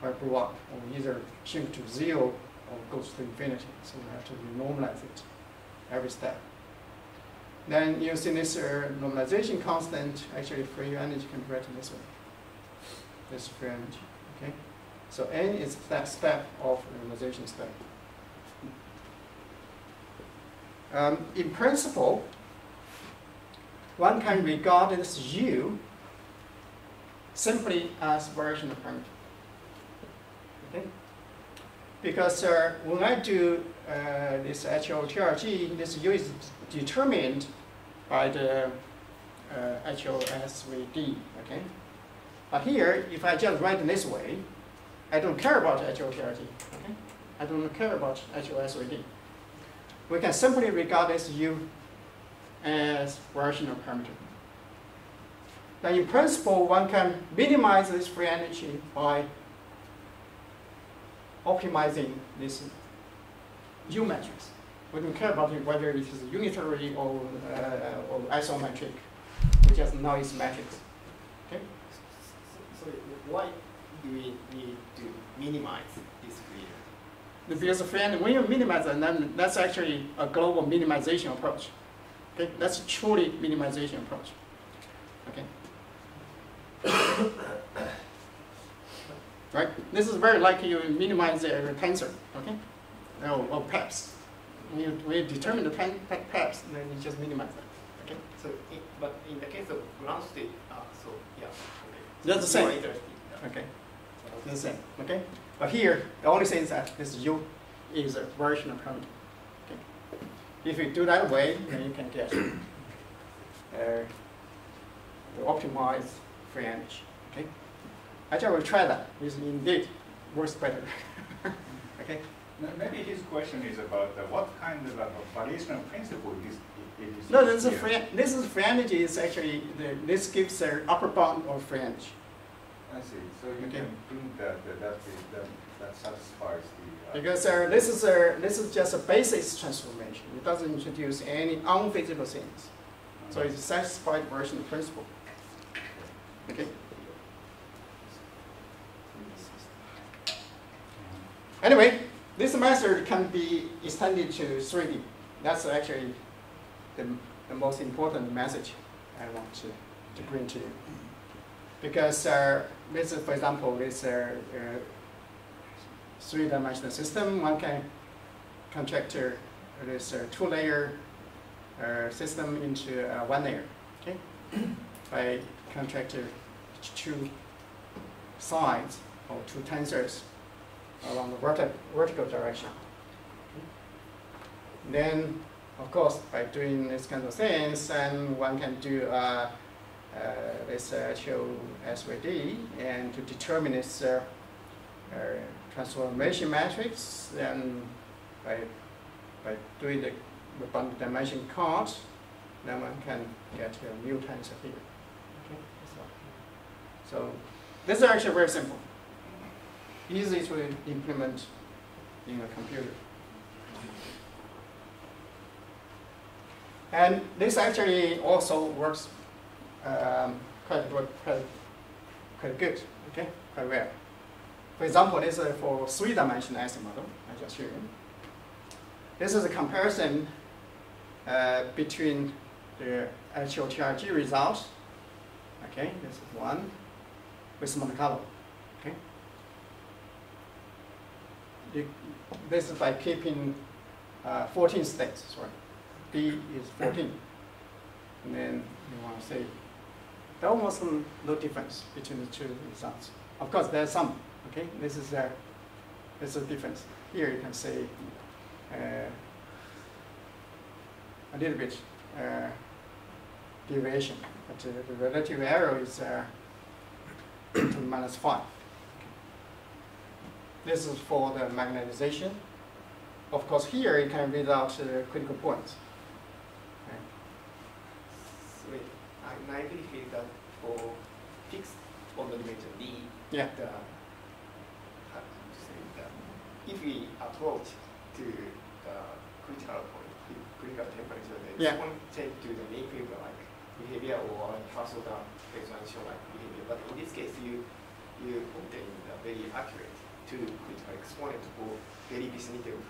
will blow up or either shrink to zero or goes to infinity. So we have to normalize it every step. Then using this uh, normalization constant, actually free energy can be written this way. This free energy. Okay? So n is that step of normalization step. Um, in principle, one can regard this u simply as of parameter. Okay? Because uh, when I do uh, this HOTRG, this u is determined by the uh, HOSVD. Okay? But here, if I just write it this way, I don't care about HOTRG. Okay? I don't care about HOSVD. We can simply regard this u as variational parameter. Now, in principle, one can minimize this free energy by optimizing this U matrix. We don't care about it whether it is unitary or, uh, or isometric. We just know it's matrix. Okay? So why do we need to minimize this free? Because energy, when you minimize it, then that's actually a global minimization approach. Okay, that's a truly minimization approach. Okay. right? This is very likely you minimize the tensor. Okay, or, or PEPs. When you, when you determine the pen, PEPs, then you just minimize that. Okay, So, in, but in the case of ground state, uh, so yeah, okay. That's the same. Okay, the same. Okay, but here the only thing is that this U is a variational parameter. Okay, if you do that way, then you can get uh, the optimized free energy. Okay, actually I will try that. This indeed works better. okay. Now, Maybe his question is about uh, what kind of uh, variational principle is. No, this is free. This is free energy. Is actually the, this gives the upper bound of free energy. I see, so you Okay. can prove that, that, that, that, that satisfies the. uh, Because uh, this is a this is just a basis transformation. It doesn't introduce any unphysical things. So it's a satisfied variational principle. Okay. Anyway, this method can be extended to 3D. That's actually the, the most important message I want to, to bring to you. Because uh, this is, for example, this uh, uh, three-dimensional system, one can contract uh, this uh, two-layer uh, system into uh, one layer, okay? By contracting two sides or two tensors along the verti vertical direction. Then, of course, by doing this kind of things, then one can do uh, uh, this uh, HOSVD and to determine its uh, uh, transformation matrix, then by, by doing the, the dimension count, then one can get a new tensor here. Okay, that's all. So this is actually very simple, easy to implement in a computer. And this actually also works um, quite, quite, quite good, okay, quite well. For example, this is for three-dimensional Ising model, I just showed you. This is a comparison uh, between the HOTRG result, okay, this is one, with Monte Carlo, okay. You- This is by keeping uh, 14 states, sorry. B is 14. And then you want to say, there almost no difference between the two results. Of course, there's some, okay? This is a, this is a difference. Here you can see uh, a little bit uh, deviation, but uh, the relative error is uh, minus 5. This is for the magnetization. Of course, here you can read out the critical points. Okay. So I naively feel that for fixed order dimension D, Yeah. the how to say that if we approach to the critical point, cri- critical temperature, then Yeah. going to take to the mean field like behavior or first order one like behavior. But in this case, you you obtain the very accurate to critical exponent for very of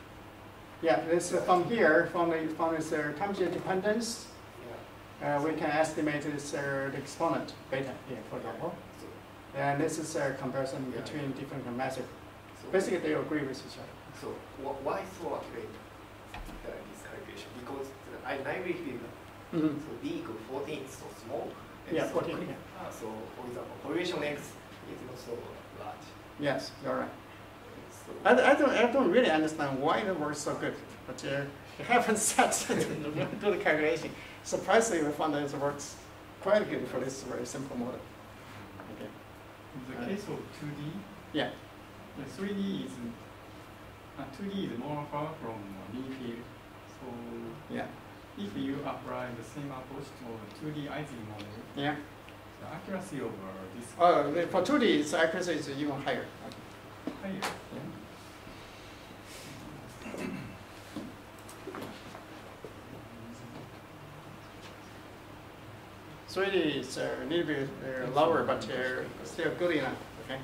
Yeah, this uh, from here, from the from this uh, temperature dependence, uh, we can estimate this uh, the exponent beta here, for example. And this is a comparison between different methods. so Basically, they agree with each other. So wh- why so accurate uh, this calculation? Because uh, I feel that Mhm. so D equal 14 is so small. Yeah, so 14, yeah. Uh, so for example, population X is not so large. Yes, you're right. So, I, I don't I don't really understand why it works so good, but uh, it happens that do the calculation. Surprisingly, we found that it works quite good for this very simple model. Okay. In the Uh, case of 2D, Yeah. the 3D is uh, 2D is more far from uh, mean field. So Yeah. if you apply the same approach to a 2D Ising model, Yeah. the accuracy of uh, this Oh, for 2D, its accuracy is even higher. higher. So it is uh, a little bit uh, lower, but uh, still good enough. Okay.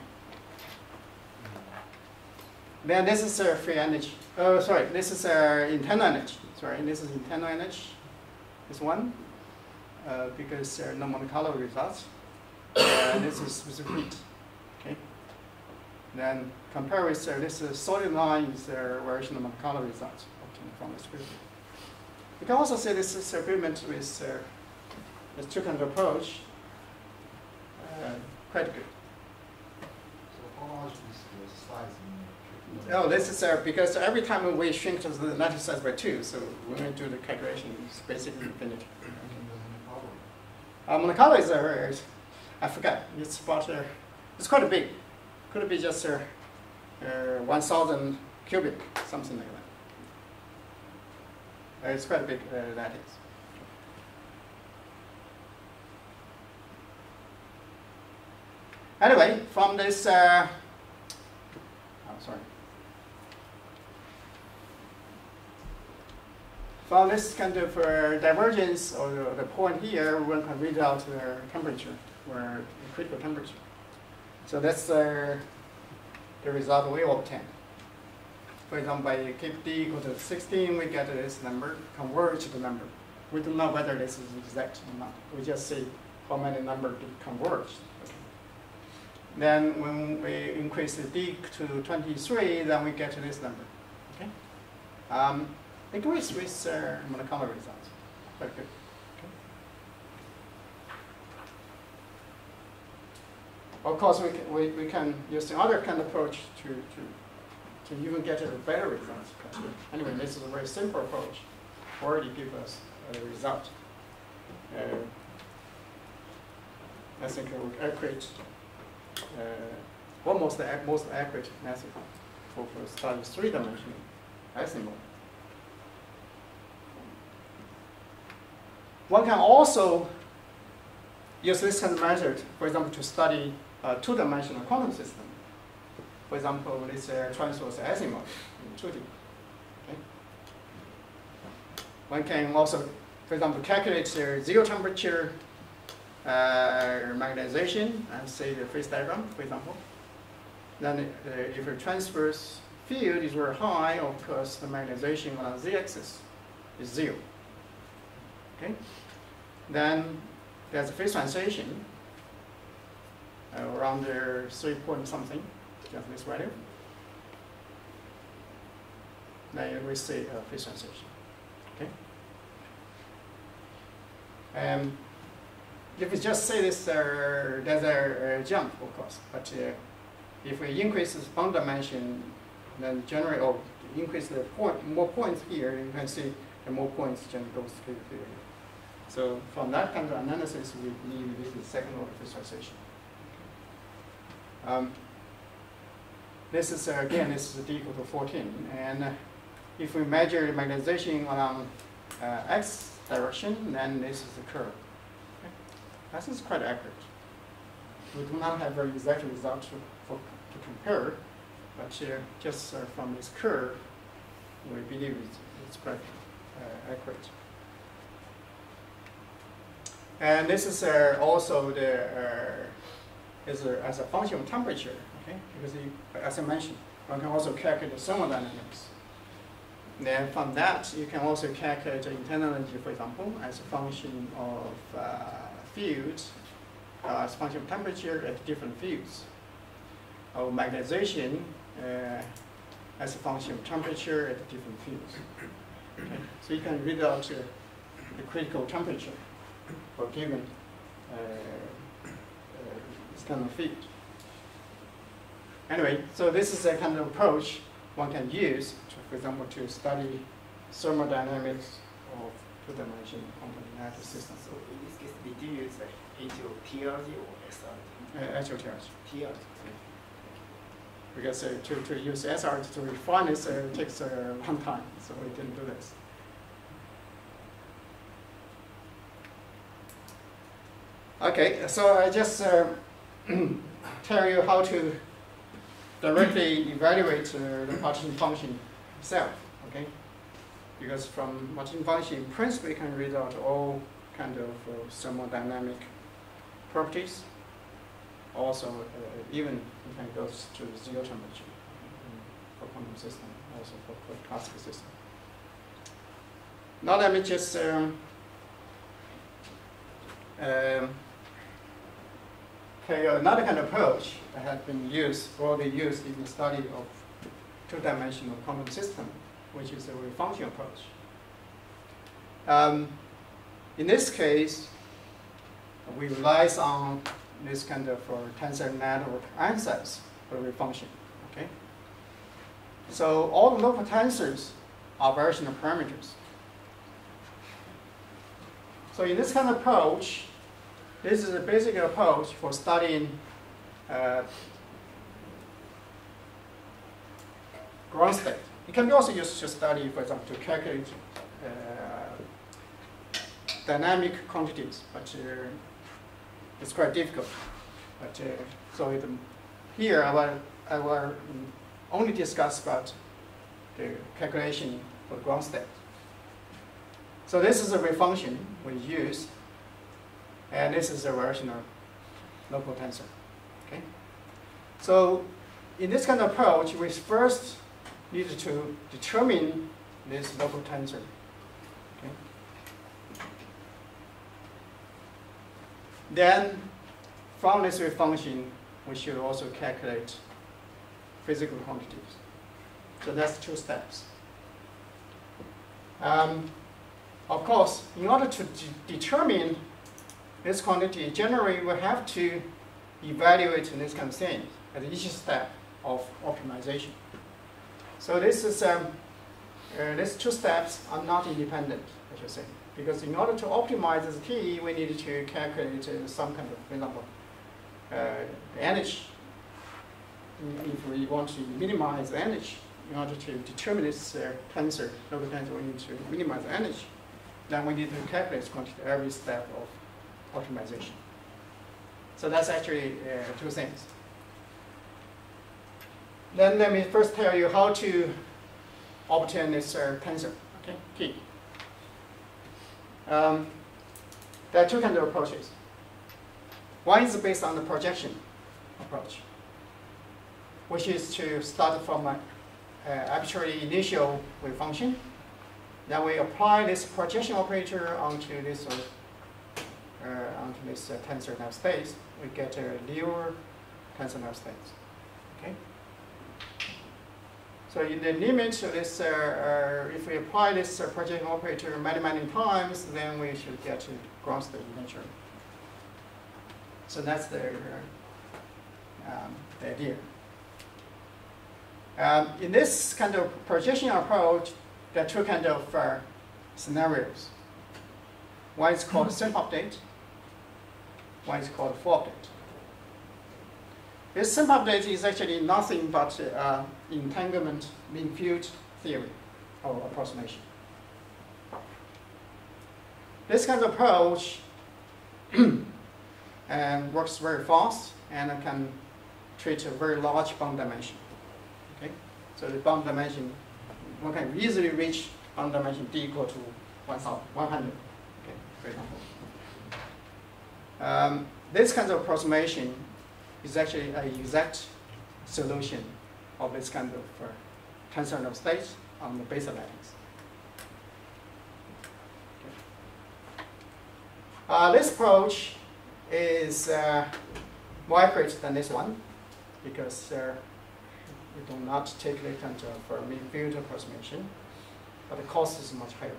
Then this is uh, free energy. Oh, sorry, this is uh, internal energy. Sorry, this is internal energy. This one, uh, because there are no Monte Carlo results. Uh, this is with heat. Okay. Then compare with uh, this uh, solid line is the version of Monte Carlo results obtained from this group. You can also say this is agreement with uh, the two-kind approach, uh, quite good. So how large is the size? Oh, this is uh, because every time we shrink to the lattice size by two, so when we do the calculation, it's basically infinity. Uh, Monte Carlo is, uh, I forgot, it's about, uh, it's quite big. Could be just uh, uh, 1,000 cubic, something like that. Uh, it's quite a big uh, lattice. Anyway, from this, uh, oh, sorry. From this kind of uh, divergence or the, point here, one can read out the temperature or the critical temperature. So that's uh, the result we obtain. For example, by keep d equal to 16, we get this number, converge to the number. We don't know whether this is exact or not. We just see how many number converge. Then when we increase the d to 23, then we get this number. Okay. Um, agrees with uh, Carlo results. Very good. Okay. Of course, we can, we, we can use the other kind of approach to, to, to even get a better results. But anyway, this is a very simple approach. Already give us a result. Uh, I think it would accurate, almost the most accurate method for, for studying three-dimensional Ising model. One can also use this kind of method, for example, to study a two-dimensional quantum system. For example, this uh, transverse Ising model in 2D. Okay? One can also, for example, calculate the zero temperature uh, magnetization and say the phase diagram, for example. Then uh, if a transverse field is very high, of course, the magnetization on the z-axis is zero. Okay? Then there's a phase transition uh, around the three point something, this value. Then we see a phase transition. Okay? Um, if we just say this, uh, there's a, jump, of course, but uh, if we increase the bond dimension, then generally, or increase the point, more points here, you can see the more points generally goes the theory. So from that kind of analysis, we need this second order visualization. Um, this is, uh, again, this is d equal to 14. And uh, if we measure the magnetization along uh, x direction, then this is the curve. This is quite accurate. We do not have very exact result to, for, to compare, but uh, just uh, from this curve, we believe it's, it's quite uh, accurate. And this is uh, also the uh, is a, as a function of temperature, okay? Because you, as I mentioned, one can also calculate the thermodynamics. Then from that, you can also calculate the internal energy, for example, as a function of uh, fields, uh, as function of temperature at different fields. Or magnetization uh, as a function of temperature at different fields. Okay? So you can read out uh, the critical temperature for given uh, uh, of field. Anyway, so this is a kind of approach one can use, to, for example, to study thermodynamics of two-dimensional quantum mechanical systems. So in this case, did you use like HO TRG or SRG? Uh, actual charge. TRG. Because uh, to, to use SR to refine this uh, takes a long time, so we didn't do this. Okay, so I just uh, tell you how to directly evaluate uh, the partition function itself, okay? Because from partition function, in principle, you can read out all kind of uh, thermodynamic properties. Also, uh, even you can go to zero temperature for quantum system, also for, classical system. Now let me just um, um, Okay, another kind of approach that has been used, broadly used in the study of two-dimensional quantum system, which is a wave function approach. Um, in this case, we rely on this kind of uh, tensor network ansatz for wave function. Okay. So all the local tensors are variational parameters. So in this kind of approach, this is a basic approach for studying uh, ground state. It can be also used to study, for example, to calculate dynamic quantities, but uh, it's quite difficult. But uh, so it, here I will, I will only discuss about the calculation for ground state. So this is a wave function we use, and this is a variational local tensor. Okay. So in this kind of approach, we first need to determine this local tensor. Okay. Then from this function, we should also calculate physical quantities. So that's two steps. Um, of course, in order to de determine this quantity, generally we have to evaluate this kind of thing at each step of optimization. So this is um, uh, these two steps are not independent, I should say, because in order to optimize this t, we need to calculate uh, some kind of, for example, uh, energy. If we want to minimize energy, in order to determine this uh, tensor, local tensor, we need to minimize energy. Then we need to calculate this quantity every step of optimization. So that's actually uh, two things. Then let me first tell you how to obtain this uh, tensor, okay, T. Um, there are two kinds of approaches. One is based on the projection approach, which is to start from an uh, arbitrary initial wave function. Then we apply this projection operator onto this uh, uh, onto this uh, tensor network space. We get a Liouvre tensor network space. Okay. So in the of this, uh, uh, if we apply this uh, projection operator many, many times, then we should get to ground state eventually. So that's the, um, the idea. Um, in this kind of projection approach, there are two kind of uh, scenarios. One is called simple update. One is called full update. This simple update is actually nothing but uh, entanglement mean field theory or approximation. This kind of approach and works very fast and can treat a very large bond dimension. Okay, so the bond dimension one can easily reach bond dimension d equal to 1,000, 100. Okay, for example. Um, this kind of approximation is actually an exact solution of this kind of uh, tensor of states on the Bethe lattice. Uh, this approach is uh, more accurate than this one because uh, we do not take the kind of uh, mean field approximation, but the cost is much higher.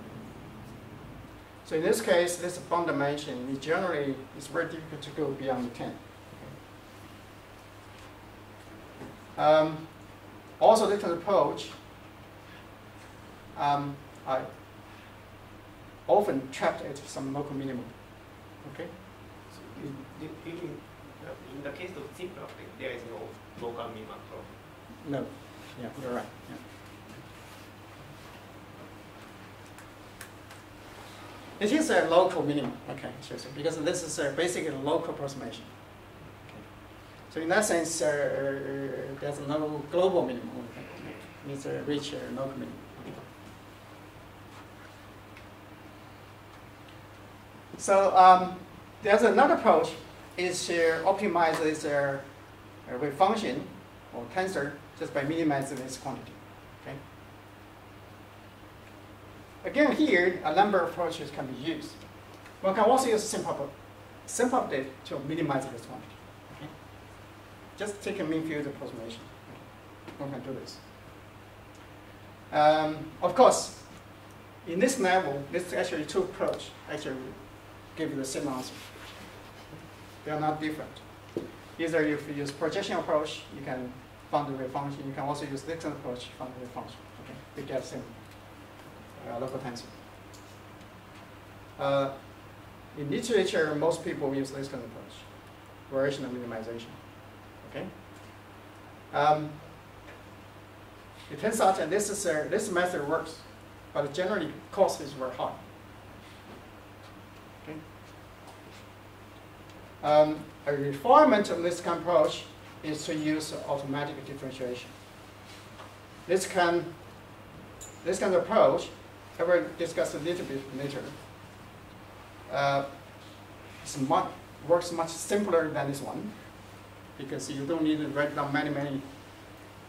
So in this case, this bond dimension is generally is very difficult to go beyond 10. Um, also, different approach. Um, I often trapped at some local minimum. Okay. So you, you, you mean, uh, in the case of simple update, there is no local minimum problem. No. Yeah, you're right. Yeah. It is a local minimum. Okay. Because this is a basically a local approximation. So in that sense, uh, uh, there's no global minimum. Okay. It needs to reach a local minimum. So um, there's another approach is to optimize this uh, uh, wave function or tensor just by minimizing this quantity. Okay. Again, here a number of approaches can be used. One can also use simple simple update to minimize this quantity. Just take a mean field approximation. One can do this. Um, of course, in this level, this actually two approach actually give you the same answer. They are not different. Either if you use projection approach, you can find the wave function. You can also use Dixon approach, find the wave function. Okay, to get the same uh, local tensor. Uh, in literature, most people use of approach, variational minimization. Okay. Um, it turns out that this is a, this method works, but generally cost is very high. Um, a refinement of this kind of approach is to use automatic differentiation. This can, this kind of approach, I will discuss a little bit later. Uh, much, works much simpler than this one because you don't need to write down many, many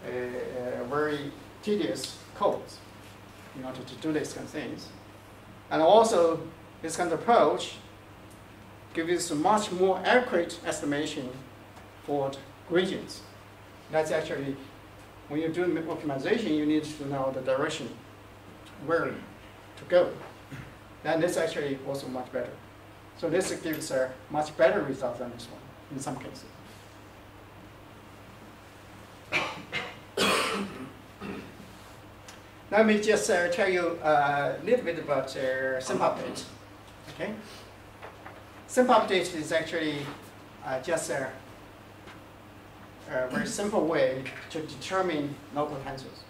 uh, uh, very tedious codes in order to do these kind of things. And also, this kind of approach gives us much more accurate estimation for gradients. That's actually, when you're doing optimization, you need to know the direction where to go. Then this actually also much better. So this gives a much better result than this one in some cases. Let me just uh, tell you uh, a little bit about uh, simple update. Okay, simple update is actually uh, just a, a, very simple way to determine local tensors.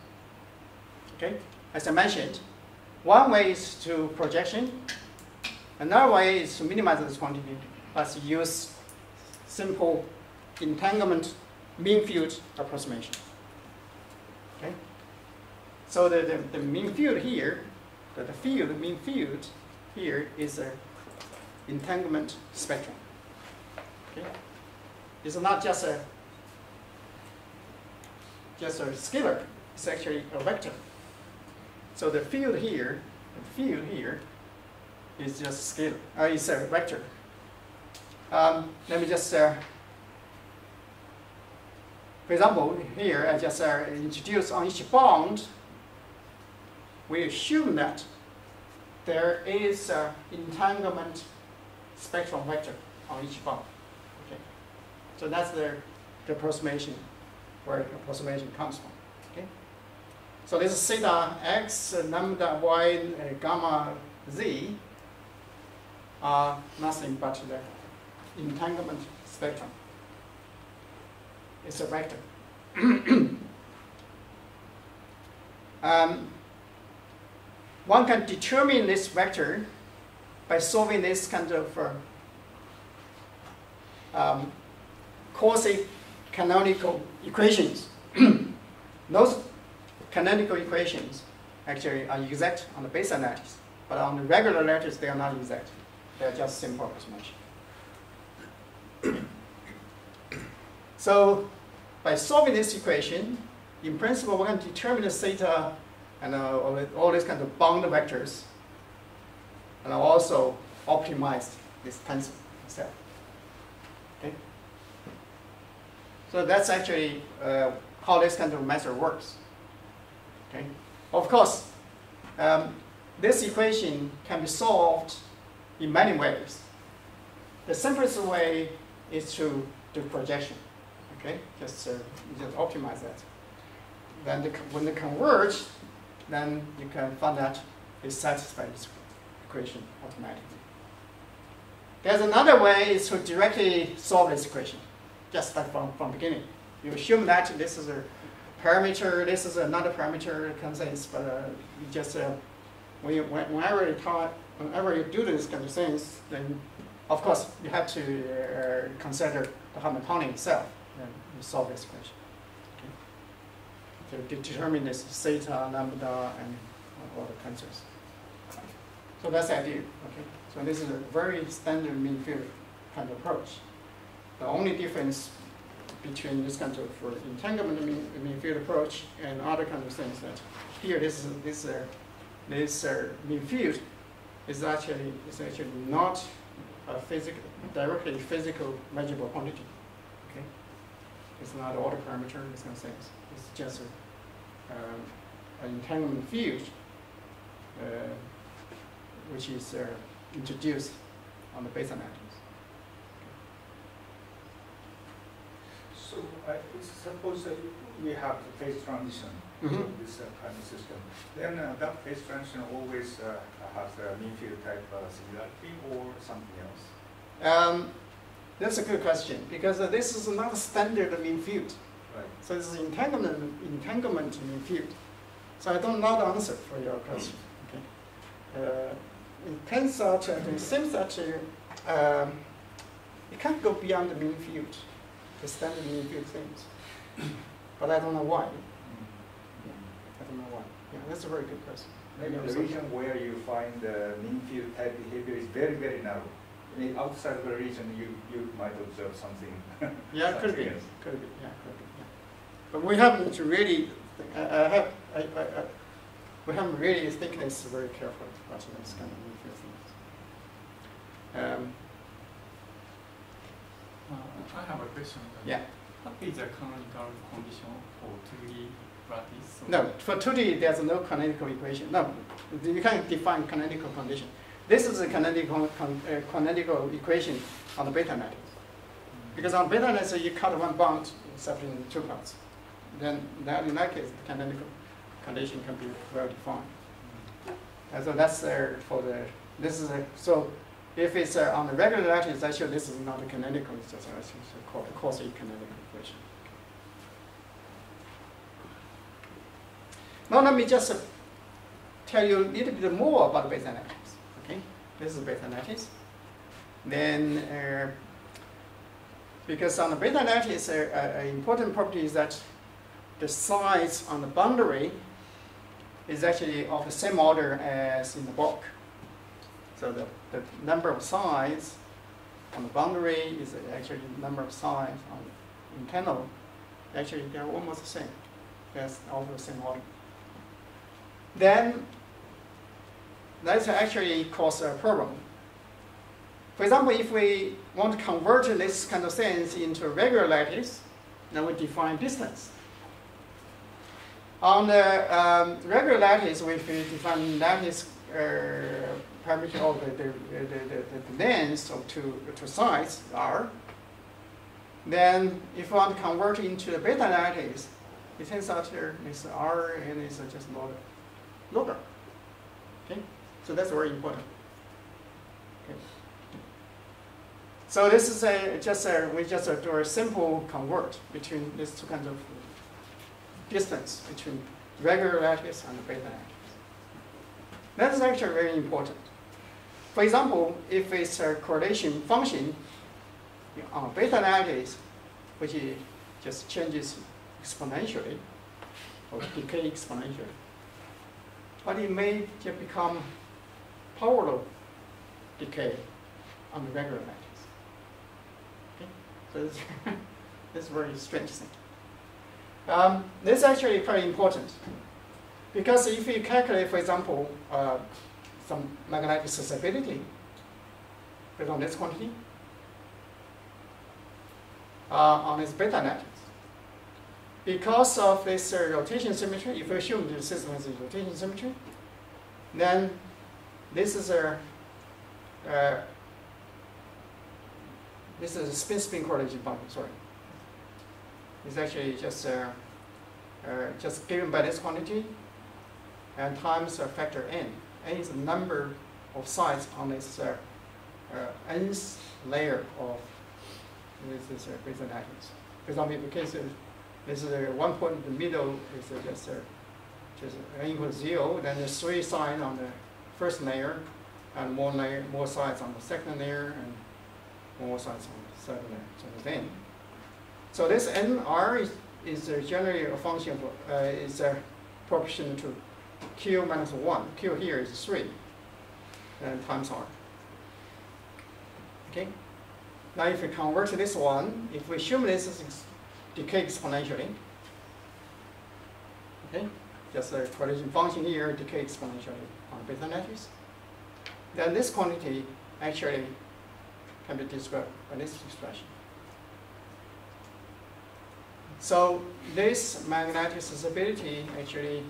Okay, as I mentioned, one way is to projection. Another way is to minimize this quantity. Let's use simple entanglement mean field approximation. Okay. So the, the, the mean field here, the, the field, mean field here is a entanglement spectrum. Okay. It's not just a just a scalar, it's actually a vector. So the field here, the field here is just scalar, uh, it's a vector. Um, let me just uh, For example, here I just uh, introduce on each bond, we assume that there is an entanglement spectrum vector on each bond. Okay, so that's the, the approximation where the approximation comes from. Okay, so this is theta x lambda y uh, gamma z are nothing but the entanglement spectrum. It's a vector. um, one can determine this vector by solving this kind of uh, um, quasi-canonical equations. Those canonical equations actually are exact on the Bethe lattice, but on the regular lattice they are not exact. They are just simple approximation. So by solving this equation, in principle, we can determine the theta and uh, all, these kind of bound vectors, and also optimize this tensor itself. Okay. So that's actually uh, how this kind of method works. Okay. Of course, um, this equation can be solved in many ways. The simplest way is to do projection. Okay, just uh, just optimize that. Then the, when they converge, then you can find that it satisfies this equation automatically. There's another way is to directly solve this equation, just like from from beginning. You assume that this is a parameter, this is another parameter constraints, but uh, you just uh, when you, whenever you try, whenever you do this kind of things, then of course you have to uh, consider the Hamiltonian itself solve this equation. Okay. To determine this theta, lambda, and all the tensors. So that's the idea. Okay. So this is a very standard mean field kind of approach. The only difference between this kind of uh, entanglement mean, mean field approach and other kind of things that here this this uh, this uh, mean field is actually is actually not a physical directly physical measurable quantity. It's not order parameter. it's of things. It's just a, um, an entanglement field, uh, which is uh, introduced on the Bethe atoms. So I suppose that we have the phase transition Mhm. in this uh, kind of system. Then uh, that phase transition always uh, has a mean field type uh, similarity or something else? Um, that's a good question because uh, this is not a standard mean field. Right. So this is entanglement, entanglement mean field. So I don't know the answer for your question. Okay. Uh, it turns out it seems that uh, um, it can't go beyond the mean field, the standard mean field things. but I don't know why. I don't know why. Yeah, that's a very good question. Maybe the region where you find the mean field type behavior is very, very narrow. I mean, outside of the region, you, you might observe something. Yeah, could be, something else. could be, yeah, could be, yeah. But we haven't really, I, I have, I, I, I, we haven't really taken this very carefully, watching this kind of new things. Um, Uh, I have a question. yeah, What is the canonical condition for 2D lattice? No, for 2D, there's no canonical equation, no, you can't define canonical condition. This is a canonical, con, uh, canonical equation on the Bethe lattice. Because on Bethe lattice, you cut one bond, separating two parts. Then that, in that case, the canonical condition can be well defined. And so that's there for the, this is a, so if it's uh, on the regular lattice, actually this is not a canonical, it's just a, quasi- quasi-canonical equation. Now let me just uh, tell you a little bit more about lattice. Okay, this is Bethe lattice. Then, uh, because on the Bethe lattice, an important property is that the size on the boundary is actually of the same order as in the bulk. So the, the number of sides on the boundary is actually the number of sides on internal. Actually, they're almost the same. That's all the same order. Then that's actually cause a problem. For example, if we want to convert this kind of things into a regular lattice, Then we define distance. On the um, regular lattice, we define lattice uh, parameter of the, the, the, the, length of two, two sides r. Then if we want to convert into the Bethe lattice, it turns out here is r and it's just log. So that's very important. Okay. So this is a just a we just do a simple convert between these two kinds of distance between regular lattice and Bethe lattice. That is actually very important. For example, if it's a correlation function on Bethe lattice, which just changes exponentially or decay exponentially, but it may just become power law decay on the regular lattice. Okay? So this, this is a very strange thing. Um, this is actually very important because if you calculate, for example, uh, some magnetic susceptibility based on this quantity uh, on this Bethe lattice, because of this uh, rotation symmetry, if we assume the system has a rotation symmetry, then this is a uh, this is a spin-spin correlation function. Sorry, it's actually just uh, uh, just given by this quantity and times a factor n. n is the number of sides on this uh, uh, nth layer of this is uh, Bethe lattice. For example, in the case of this is one point in the middle is just uh, just n equals zero. Then there's three sides on the first layer, and more layer, more sides on the second layer, and more sides on the third layer. So there's n. So this nr is, is uh, generally a function of uh, is a proportional to q minus one. q here is three, and times r. Okay. Now if we convert this one, if we assume this is decay exponentially, okay, just a correlation function here, decay exponentially lattice, then this quantity actually can be described by this expression. So this magnetic susceptibility actually,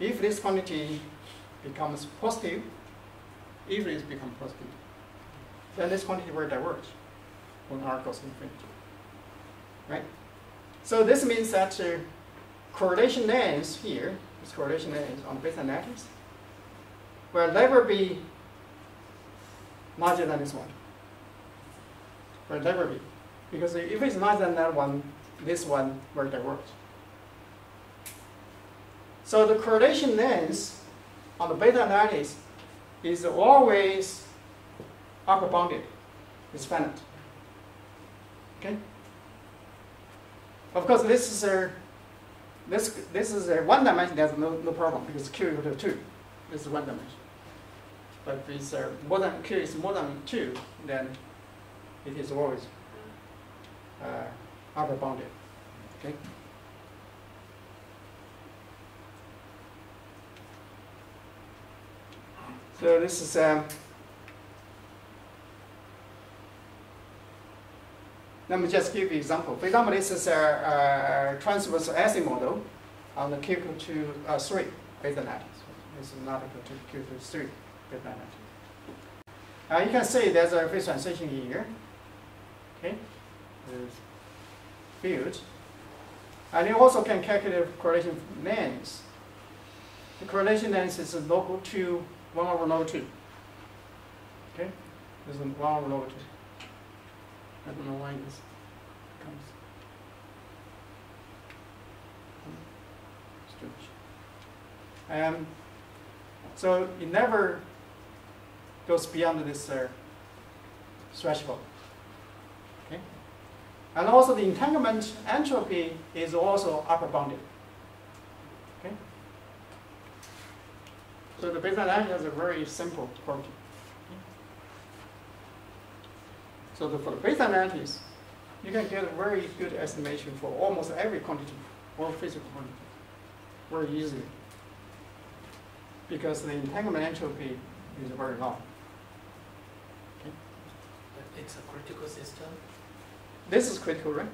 if this quantity becomes positive, if it becomes positive, then this quantity will diverge when r goes infinity. Right? So this means that uh, correlation length here, this correlation length on the Bethe lattice, will never be larger than this one. Will never be. Because if it's larger than that one, this one will diverge. So the correlation length on the Bethe lattice is always upper bounded. It's finite. Okay? Of course, this is a this this is a one dimension. There's no, no problem because q equal to two. This is one dimension. But if it's uh, more than q is more than two, then it is always uh, upper bounded. Okay. So this is um, Let me just give you an example. For example, this is a, a transverse Ising model on the Q equal to uh, 3 Bethe lattice. This is not equal to Q equal to 3 lattice. Uh, you can see there's a phase transition here. Okay, field. And you also can calculate correlation length. The correlation length is local to 1 over log 2. Okay, this is 1 over log 2. I don't know why this comes. Strange. Um, so it never goes beyond this uh, threshold. Okay? And also the entanglement entropy is also upper bounded. Okay? So the Bethe lattice has a very simple property. So the, for the Bethe lattice, you can get a very good estimation for almost every quantity or physical quantity very easily. Because the entanglement entropy is very low. But it's a critical system. This is critical, right?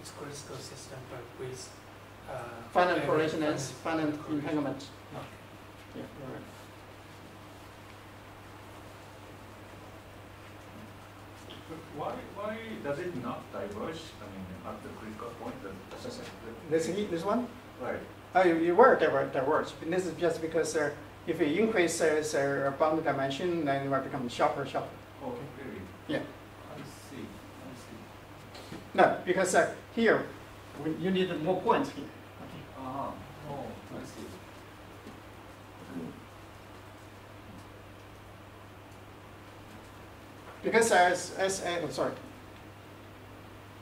its critical system, but with uh, Finite error- correlation and finite finite correlation. Yeah, right. But Why, why does it not diverge, I mean, at the critical point, the, This, he- this one? right? Oh, you, you were diver- diverged. And this is just because uh, if you increase uh, uh, boundary dimension, then it will become sharper, sharper. Really? Yeah. I see, I see. No, because uh, here, we, you need more points here. Okay. Ah, oh, I see. Because as, as, oh, sorry,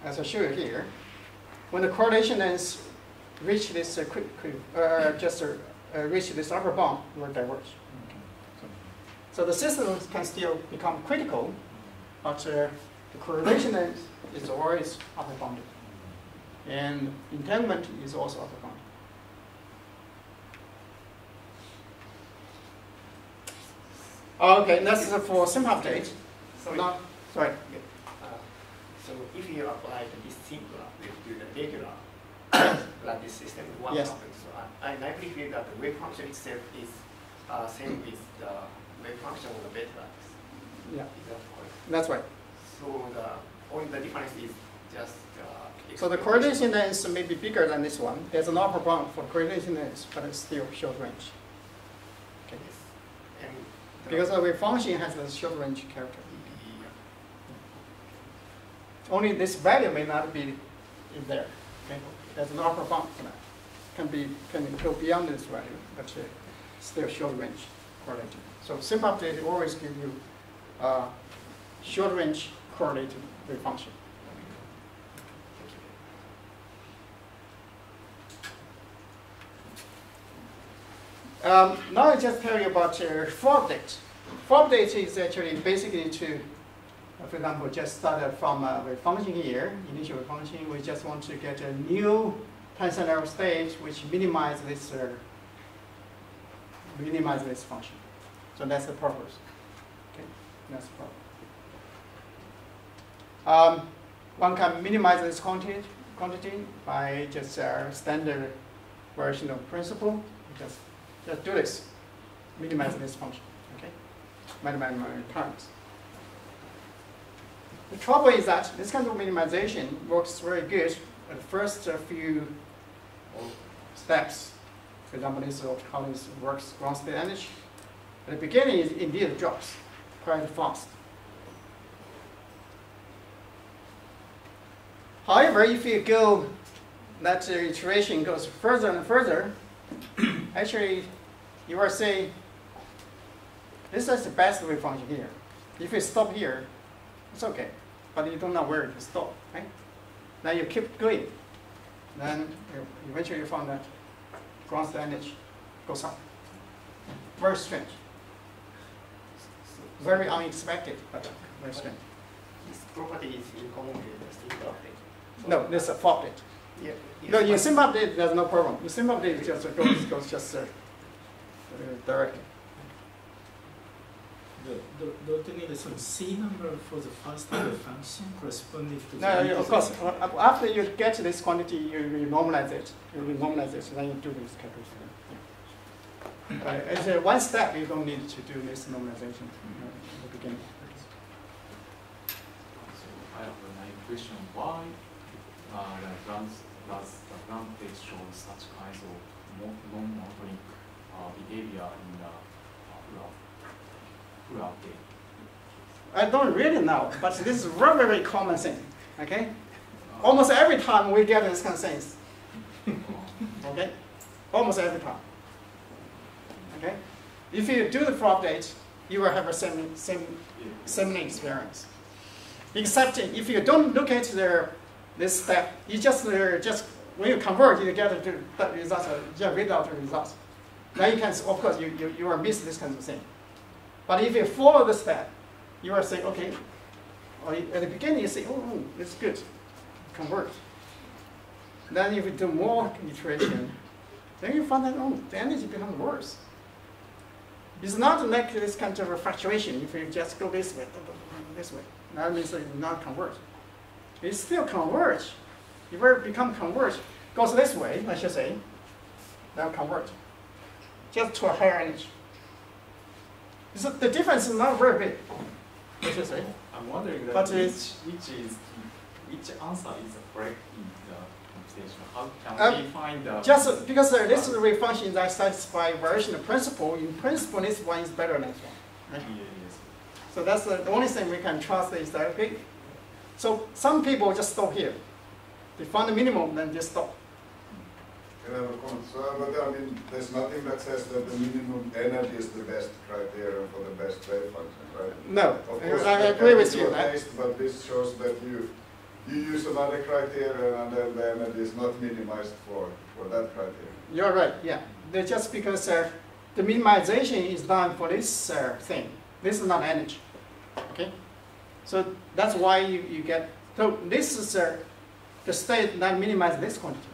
as I show you here, when the correlation ends reach this, uh, quick, quick, uh, just uh, uh, reach this upper bound, will diverge. So the system can still become critical, but uh, the correlation ends is always upper bounded. And entanglement is also upper bounded. Okay, that's for simple update. So, Now, sorry. uh, so if you apply this simpler to the regular lattice system, what Yes. happens? So I, I likely feel that the wave function itself is uh, same with the wave function of the Bethe lattice. Yeah, that's right. So the only the difference is just uh, So the correlation length may be bigger than this one. There's an upper bound for correlation length, but it's still short range. Okay. Yes. And Because the wave function has a short range character. Yeah. Only this value may not be in there. Okay? There's an upper bound for that. Can be can go beyond this value, but uh, still short range correlation. So simple update always give you uh, short range correlated wave function. Um, now I just tell you about uh, full update. Full update is actually basically to, uh, for example, just started from a wave function here, initial wave function. We just want to get a new tensor state which minimize this uh, minimize this function. So that's the purpose. That's purpose. Um, one can minimize this quantity, quantity by just uh, standard version of principle. Just just do this, minimize this function, okay? Minimize my terms. The trouble is that this kind of minimization works very good at the first few steps. For example, this is this works ground state energy. At the beginning, it indeed drops quite fast. However, if you go, that iteration goes further and further, actually, you are saying, this is the best wave function here. If you stop here, it's okay, but you don't know where to stop, right? Then you keep going. Then eventually you find that ground energy goes up. Very strange. Very unexpected, but very strange. This property is in common with the simple update. No, this is a full update. Yeah. No, yes, in but- simple update, there's no problem. In simple update, it just goes, goes just uh, uh, directly. The, the, don't you need some C number for the first wave function corresponding to the No, you- of course, uh, after you get this quantity, you, you normalize it. You will normalize it, then you do this calculation. Yeah. Uh, as a one step, you don't need to do this normalization beginning. So I have another question, why uh, the ground, does the plate show such kinds of non-monotonic uh, behavior in the uh, up- update? I don't really know, but this is very, very common thing, okay? Almost every time we get this kind of things, okay? Almost every time. Okay? If you do the full update, you will have the same, same, similar experience. Except if you don't look at the, this step, you just, uh, just, when you convert, you get the, the results, uh, just read out the results. Then you can, of course, you, you, you will miss this kind of thing. But if you follow the step, you are saying, okay, or at the beginning you say, oh, oh, it's good, convert. Then if you do more iteration, then you find that, oh, the energy becomes worse. It's not like this kind of a fluctuation if you just go this way, this way. That means it will not converge. It still converge. If it become converge, goes this way, I should say, now converge. just to a higher energy. So the difference is not very big, I should say. I'm wondering that But which, which is which answer is correct in. How can Um, we find the Just because uh, this is a wave function that satisfy variational principle, in principle, this one is better than this one. Yeah, yes. So that's the only thing we can trust is that, okay, so some people just stop here. They find the minimum, then just stop. Can I have a comment? So, but I mean, there's nothing that says that the minimum energy is the best criterion for the best wave function, right? No, Of course, I I agree with you. your that- taste, But this shows that you, you use another criterion and then the energy is not minimized for, for that criterion. You're right, yeah. They're just because uh, the minimization is done for this uh, thing. This is not energy, okay? So that's why you, you get, so this is uh, the state that minimizes this quantity,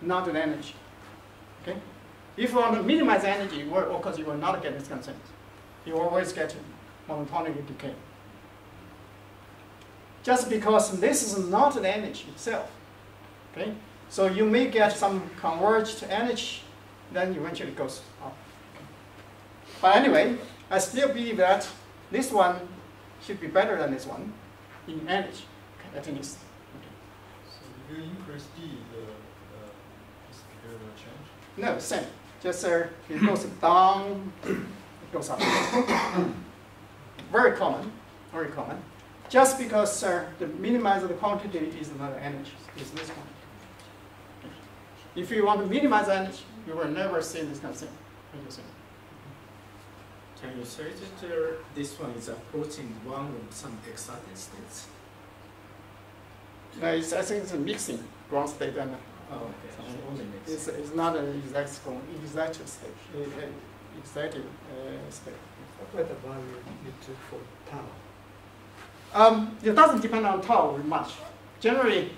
not the energy, okay? If you want to minimize energy, well, of course you will not get this consent. You always get monotonic decay. Just because this is not the energy itself, okay? So you may get some converged energy, then eventually it goes up. But anyway, I still believe that this one should be better than this one in energy, at least. So if you increase D, the, uh, behavior will change? No, same. Just uh, it goes down, it goes up. very common, very common. Just because uh, the minimize of the quantity is not energy, is this one. If you want to minimize energy, you will never see this kind of thing. What do you think? Can you say that uh, this one is approaching one of some excited states? No, it's, I think it's a mixing ground state and Oh, okay. So only makes it's, it's not an exact exact state, uh, uh, uh, state. What about the value you took for tau? Um, it doesn't depend on tau much. Generally,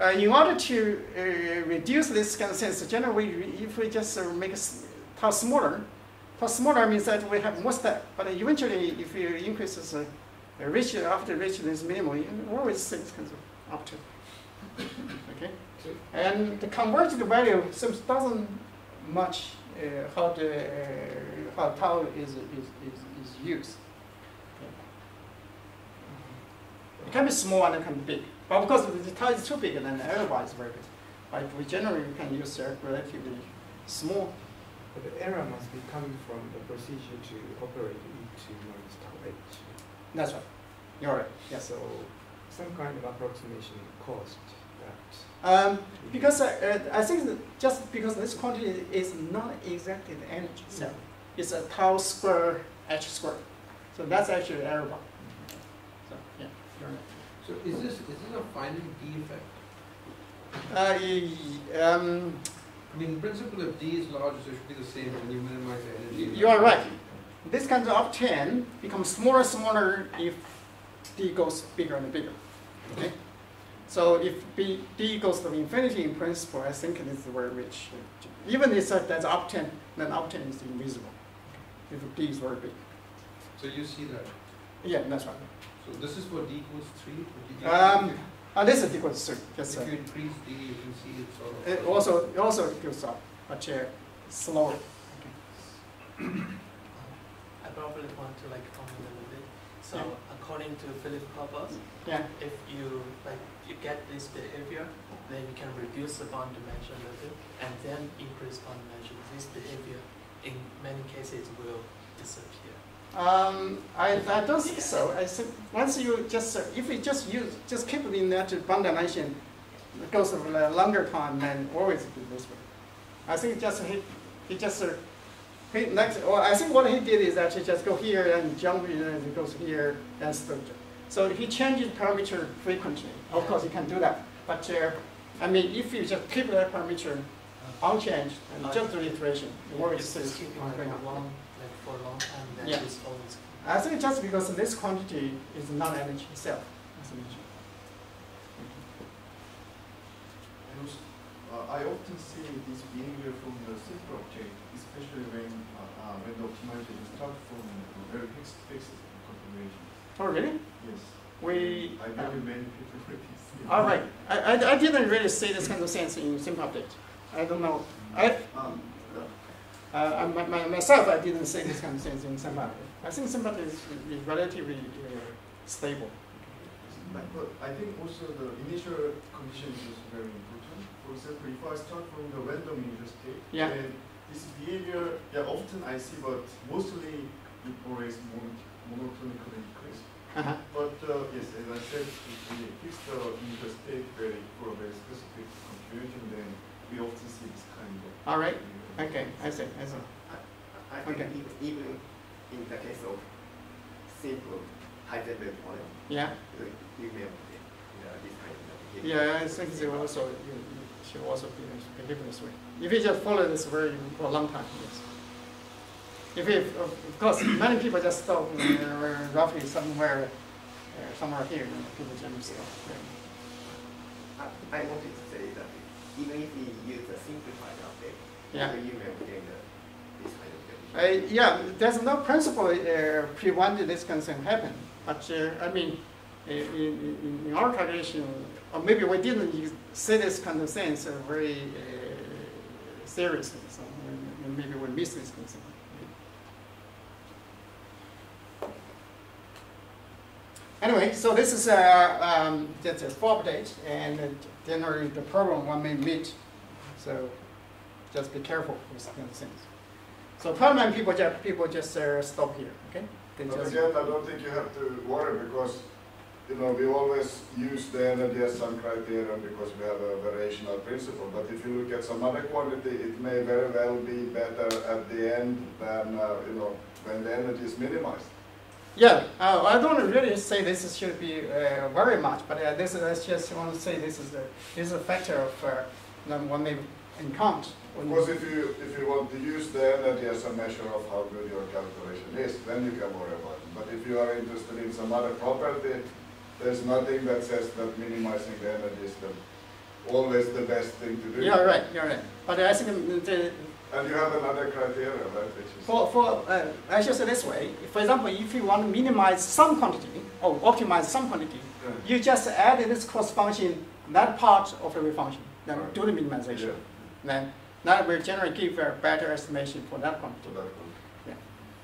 uh, in order to uh, reduce this kind of sense, generally, if we just uh, make tau smaller, tau smaller means that we have more step. But eventually, if you increase this, uh, reach after reaching this minimum, you always see this kind of up to. Okay, and the converted value seems doesn't much uh, how the uh, how tau is is, is, is used. It can be small and it can be big. But of course, if the tau is too big, then the error is very big. But we generally can use a relatively small. But the error must be coming from the procedure to operate E2 minus tau h. That's right. You're right. Yes. So some kind of approximation caused that. Um, because uh, uh, I think just because this quantity is not exactly the energy itself, it's a tau square h squared. So that's actually the error bar. So yeah, you're right. So is this, is this a finite D effect? Uh, um, I mean, in principle, of D is large, so it should be the same when you minimize the energy. you are right. This kind of obtain becomes smaller and smaller if d goes bigger and bigger. Okay. So if b, d goes to infinity in principle, I think it is very rich. Even if that's obtain, then obtain is invisible. If d is very big. So you see that. Yeah, that's right. So this is for D equals three. but D- Um, uh, this is equal to three. Just, uh, If you increase D, you can see it sort of. it also it also goes up, but uh, slower. I probably want to like comment a little bit. So Yeah. according to Philippe Corboz, Yeah. if you like you get this behavior, then you can reduce the bond dimension a little and then increase bond dimension. This behavior in many cases will disappear. Um, I, I don't think so. I think once you just, uh, if you just use, just keep it in that dimension, it goes for a longer time and always do this way. I think just he, he just, uh, he next, or I think what he did is actually just go here and jump here and it goes here and. So if he changes parameter frequently. Of course, you can do that. But uh, I mean, if you just keep that parameter unchanged and just the iteration, it If always it's stays keeping on like going a up. long, like for a long time, then Yeah. it's always I think just because this quantity is not energy itself, as I mentioned. And also, uh, I often see this behavior from the simple update, especially when uh, uh, when the optimization starts from very fixed, fixed configuration. Oh, really? Yes. we. I um, many people with this. all right. I, I, I didn't really see this kind of sense in simple update. I don't know. I, Um, uh, I, my, my, myself, I didn't see this kind of sense in update. I think update is, is relatively uh, stable. But but I think also the initial condition is also very important. For example, if I start from the random user state, Yeah. then this behavior, yeah, often I see, but mostly it always mon- monotonically decrease. Uh-huh. But uh, yes, as I said, if we fix the user state very for a very specific configuration, then we often see this kind of. All right. Okay. I see. I see. I think Okay. even, even in the case of simple high-level model, Yeah. you you may kind of behavior. Yeah, I think they also you, you should also be behave this way. If you just follow this very for a long time, yes. If you, of course, many people just stop uh, roughly somewhere, uh, somewhere here, you know, people just stop. I, I wanted to say that even if we use a simplified update, Yeah. you may obtain the, this kind of Uh, yeah, there's no principle uh, preventing this kind of thing happen. But uh, I mean, in, in, in our tradition, or maybe we didn't see this kind of things uh, very uh, seriously. So maybe we missed this kind of thing. Anyway, so this is uh, um, just a for update, and uh, generally the problem one may meet. So just be careful with kind of things. So permanent people just people just uh, stop here, okay? They But again, I don't think you have to worry because, you know, we always use the energy as some criterion because we have a variational principle. But if you look at some other quantity, it may very well be better at the end than, uh, you know, when the energy is minimized. Yeah, uh, I don't really say this should be uh, very much, but uh, this is, I just want to say this is a, this is a factor of uh, one may encounter. Of course, if you, if you want to use the energy as a measure of how good your calculation is, then you can worry about it. But if you are interested in some other property, there's nothing that says that minimizing the energy is the, always the best thing to do. You're right, you're right. But I think the, And you have another criteria, right, for, for uh, I should say this way, for example, if you want to minimize some quantity or optimize some quantity, Yeah. you just add in this cross function, that part of every function, then Right. do the minimization. Yeah. Then that will generally give a better estimation for that quantity. So that one.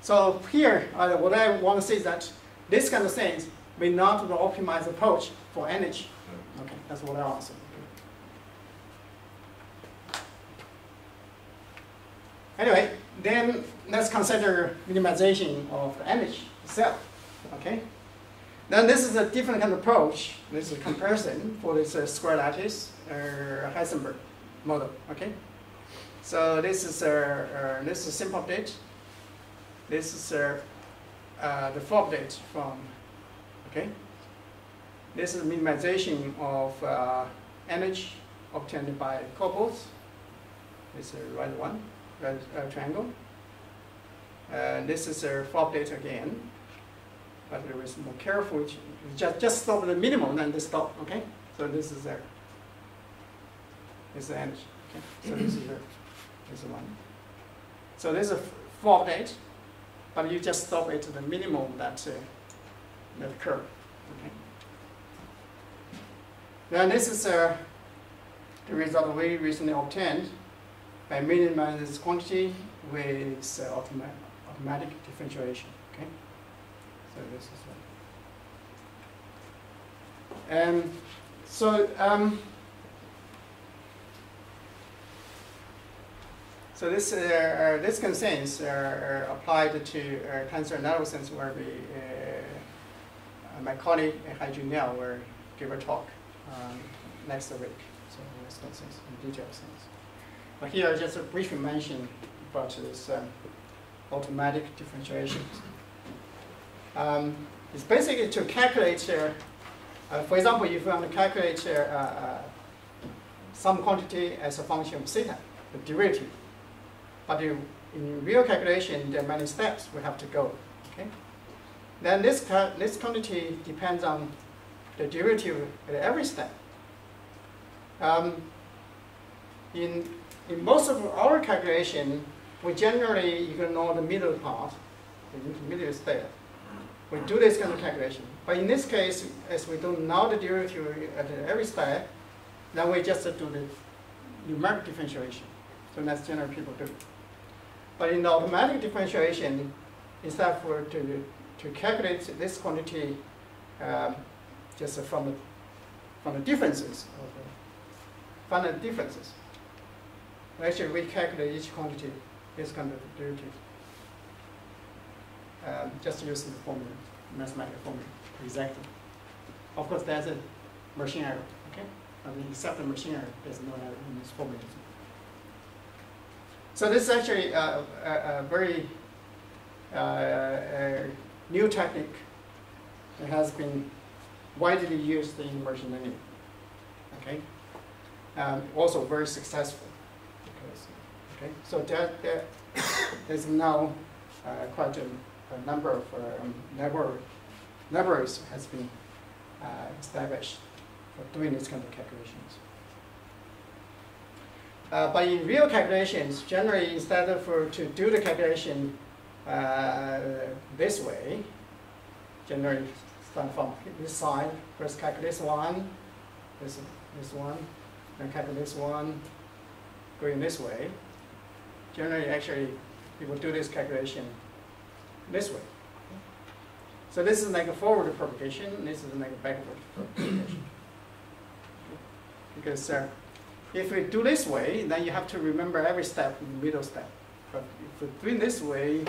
So here, uh, what I want to say is that this kind of things may not be the optimized approach for energy. Okay, that's what I want to say. Anyway, then let's consider minimization of the energy itself. Okay. Then this is a different kind of approach. This is a comparison for this uh, square lattice uh, Heisenberg model. Okay. So this is a this is a simple update. This is uh, uh, the full update from, okay? This is minimization of uh, energy obtained by Corboz. This is the right one, right uh, triangle. Uh, this is a full update again, but there is more careful. Just just stop the minimum, then they stop. Okay, so this is there. This is the energy. Okay, so this is the, this is one. So this is a full update but you just stop it to the minimum that uh, that curve. Okay. Then this is uh, the result we recently obtained by minimizing this quantity with uh, automa- automatic differentiation. Okay. So this is one. Um, so um, So this, uh, uh, this constraints are, are applied to uh, tensor analysis where we, uh, my colleague uh, Hai-Jun Liao will give a talk um, next week. So constraints in detail things. But here I just briefly mention about this um, automatic differentiation. Um, it's basically to calculate, uh, uh, for example, if you want to calculate uh, uh, some quantity as a function of theta, the derivative. But you, in real calculation, there are many steps we have to go. Okay. Then this this quantity depends on the derivative at every step. Um, in in most of our calculation, we generally ignore the middle part, the intermediate step. we do this kind of calculation. But in this case, as we don't know the derivative at every step, then we just do the numeric differentiation. So that's generally people do. But in the automatic differentiation, instead for to to calculate this quantity um, just from the from the differences of the finite differences. Actually, we calculate each quantity this kind of derivative. Um, just using the formula, mathematical formula, exactly. Of course, there's a machine error, okay? I mean, except the machine error, there's no error in this formula. So this is actually a, a, a very uh, a new technique that has been widely used in machine learning. Okay, um, also very successful. Okay, so there, there there's now uh, quite a, a, number of um, libraries has been uh, established for doing this kind of calculations. Uh, but in real calculations, generally instead of for, to do the calculation uh, this way, generally start from this side, first calculate this one, this, this one, then calculate this one, going this way. Generally, actually, people do this calculation this way. So this is like a forward propagation, this is like a backward propagation. Because uh, if we do this way, then you have to remember every step middle step. But if we do this way,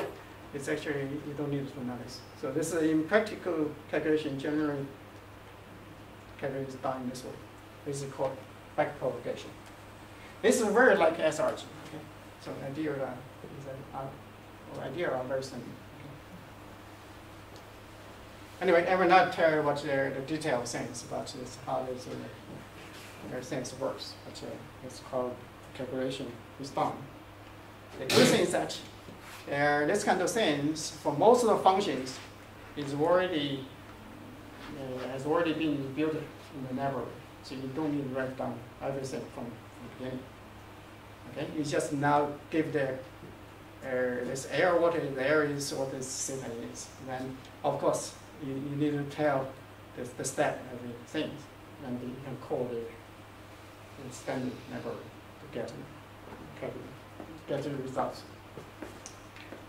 it's actually, you don't need to know this. So this is in practical calculation, generally calculation is done this way. This is called back propagation. This is very like SRG. Okay? So the idea uh, is that, uh, or idea are very similar. Anyway, I will not tell you what the, the detailed things about this, how this uh, their things works, uh, it's called calculation is done. The good thing is that uh, this kind of things for most of the functions is already uh, has already been built in the neighborhood, so you don't need to write down everything from, from the beginning. Okay, you just now give the uh, this air what is there is what this theta is. Then of course you, you need to tell the, the step everything, and you can call the standard neighborhood to get get get the results.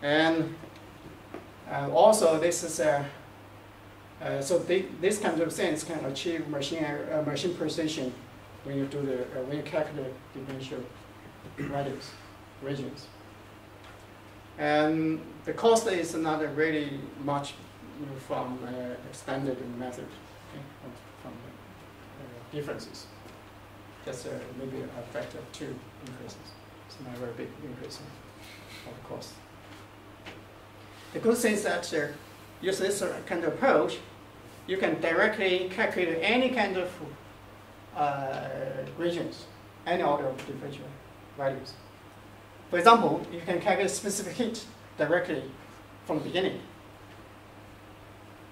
And uh, also, this is a uh, so the, this kind of things can achieve machine uh, machine precision when you do the uh, when you calculate differential values regions. And the cost is not really much from uh, standard method okay, from uh, differences just uh, maybe a factor of two increases. It's not a very big increase of the cost. The good thing is that uh, use this kind of approach, you can directly calculate any kind of uh, regions, any order of differential values. For example, you can calculate specific heat directly from the beginning.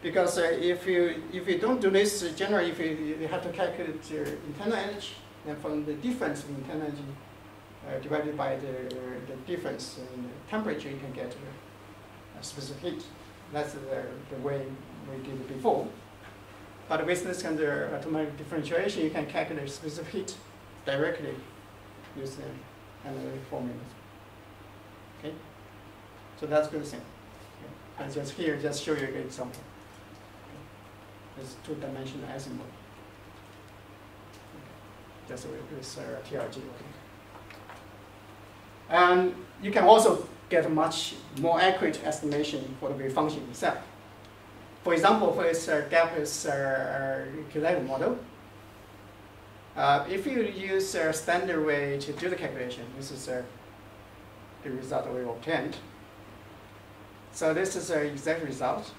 Because uh, if you if you don't do this, uh, generally if you, you have to calculate your internal energy, and from the difference in energy uh, divided by the, the difference in temperature, you can get a, specific heat. That's the, the way we did it before. But with this kind of automatic differentiation, you can calculate specific heat directly using analytic formulas. Okay? So that's good thing. Okay. And just here, just show you an example. Okay. It's two-dimensional Ising model that's with uh, TRG. Okay. And you can also get a much more accurate estimation for the wave function itself. For example, for this uh, Gap's uh, model, uh, if you use a standard way to do the calculation, this is uh, the result that we obtained. So this is the exact result.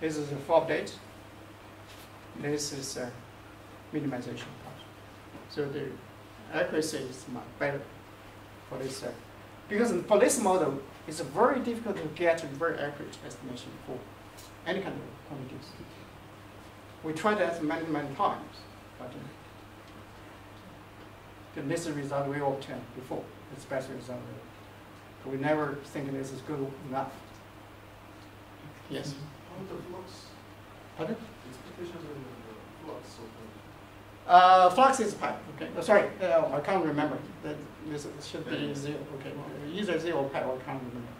This is a full update. This is a minimization. So the accuracy is much better for this. Uh, because for this model, it's very difficult to get a very accurate estimation for any kind of quantities. We tried that many, many times, but uh, this result we obtained before, it's better result. We never think this is good enough. Yes. How the flux, Pardon? expectations of the flux Uh, flux is pi. Okay. Oh, sorry, uh, I can't remember. That this should be zero. Okay. well, Either zero or pi. I can't remember.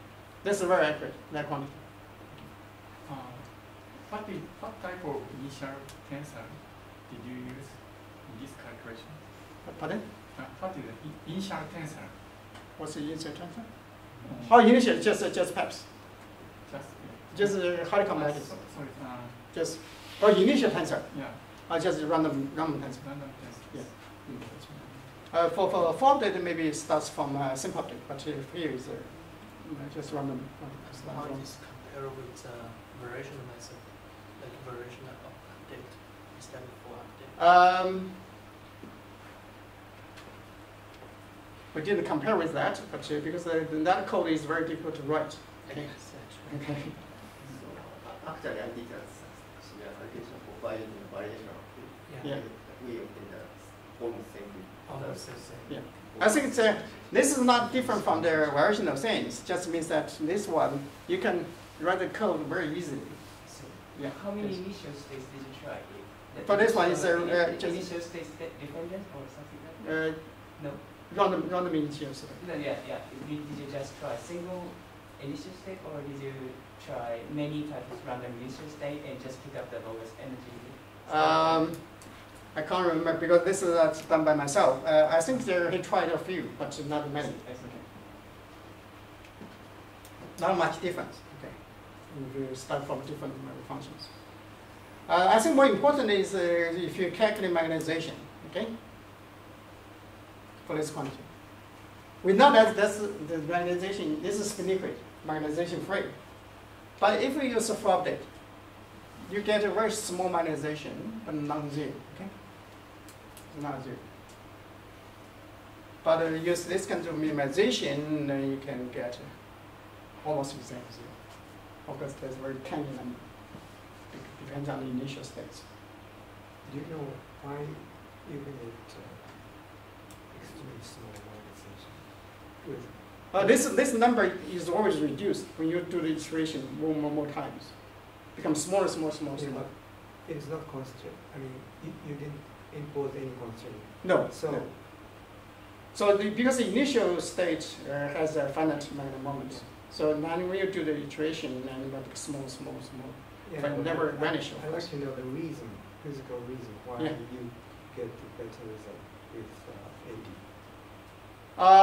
This is very accurate. That quantity. Uh, what, is, what type of initial tensor did you use in this calculation? Pardon? Uh, what is the initial tensor? What's the initial tensor? Oh, initial just uh, just PEPS. Just, Just uh, honeycomb uh, lattice. so, sorry, uh, Just oh, initial tensor. yeah, Uh, just random random test. random tensor. Yeah. Uh, for for four data maybe it starts from uh, symptotic, but uh, here is uh, mm, just random. random How random. is compare with uh, variational method, like variational update instead of full update? Um, we didn't compare with that, but uh, because uh, that code is very difficult to write. Okay. Okay. So actually, I did a similar for variation variation of Yeah. We obtained the almost same. Almost the same. Yeah. I think it's, uh, this is not different from the variational things. Just means that this one you can write the code very easily. So, Yeah. how many Yes. initial states did you try? The For this one, is there initial- uh, just- initial states de- dependent or something like that? Uh, No. random random initials. No, yeah, yeah. Did, did you just try single initial state or did you try many types of random initial state and just pick up the lowest energy? Um, I can't remember because this is uh, done by myself. Uh, I think there he tried a few, but not many. Not much difference. Okay. If you start from different functions. Uh, I think more important is uh, if you calculate magnetization. Okay. For this quantity. We know that that's the magnetization. This is spin-liquid, magnetization free. But if we use a full update, you get a very small magnetization, but non-zero. It's zero. But uh, use this kind of minimization, then you can get uh, almost exactly zero. Of course, that's very tiny number. Dep- Depends on the initial states. Do you know why even at uh, extremely small organization with Uh, this this number is always reduced when you do the iteration more more more times. It Becomes smaller, smaller, smaller, smaller. but it is not constant. I mean, you, you didn't impose any constraint. No. So no. So the, because the initial state uh, has a finite magnetic moment. So now when you do the iteration, then it becomes small, small, small. yeah, but never I- vanish, of I'd like to know the reason, physical reason why Yeah. you get the better result with uh,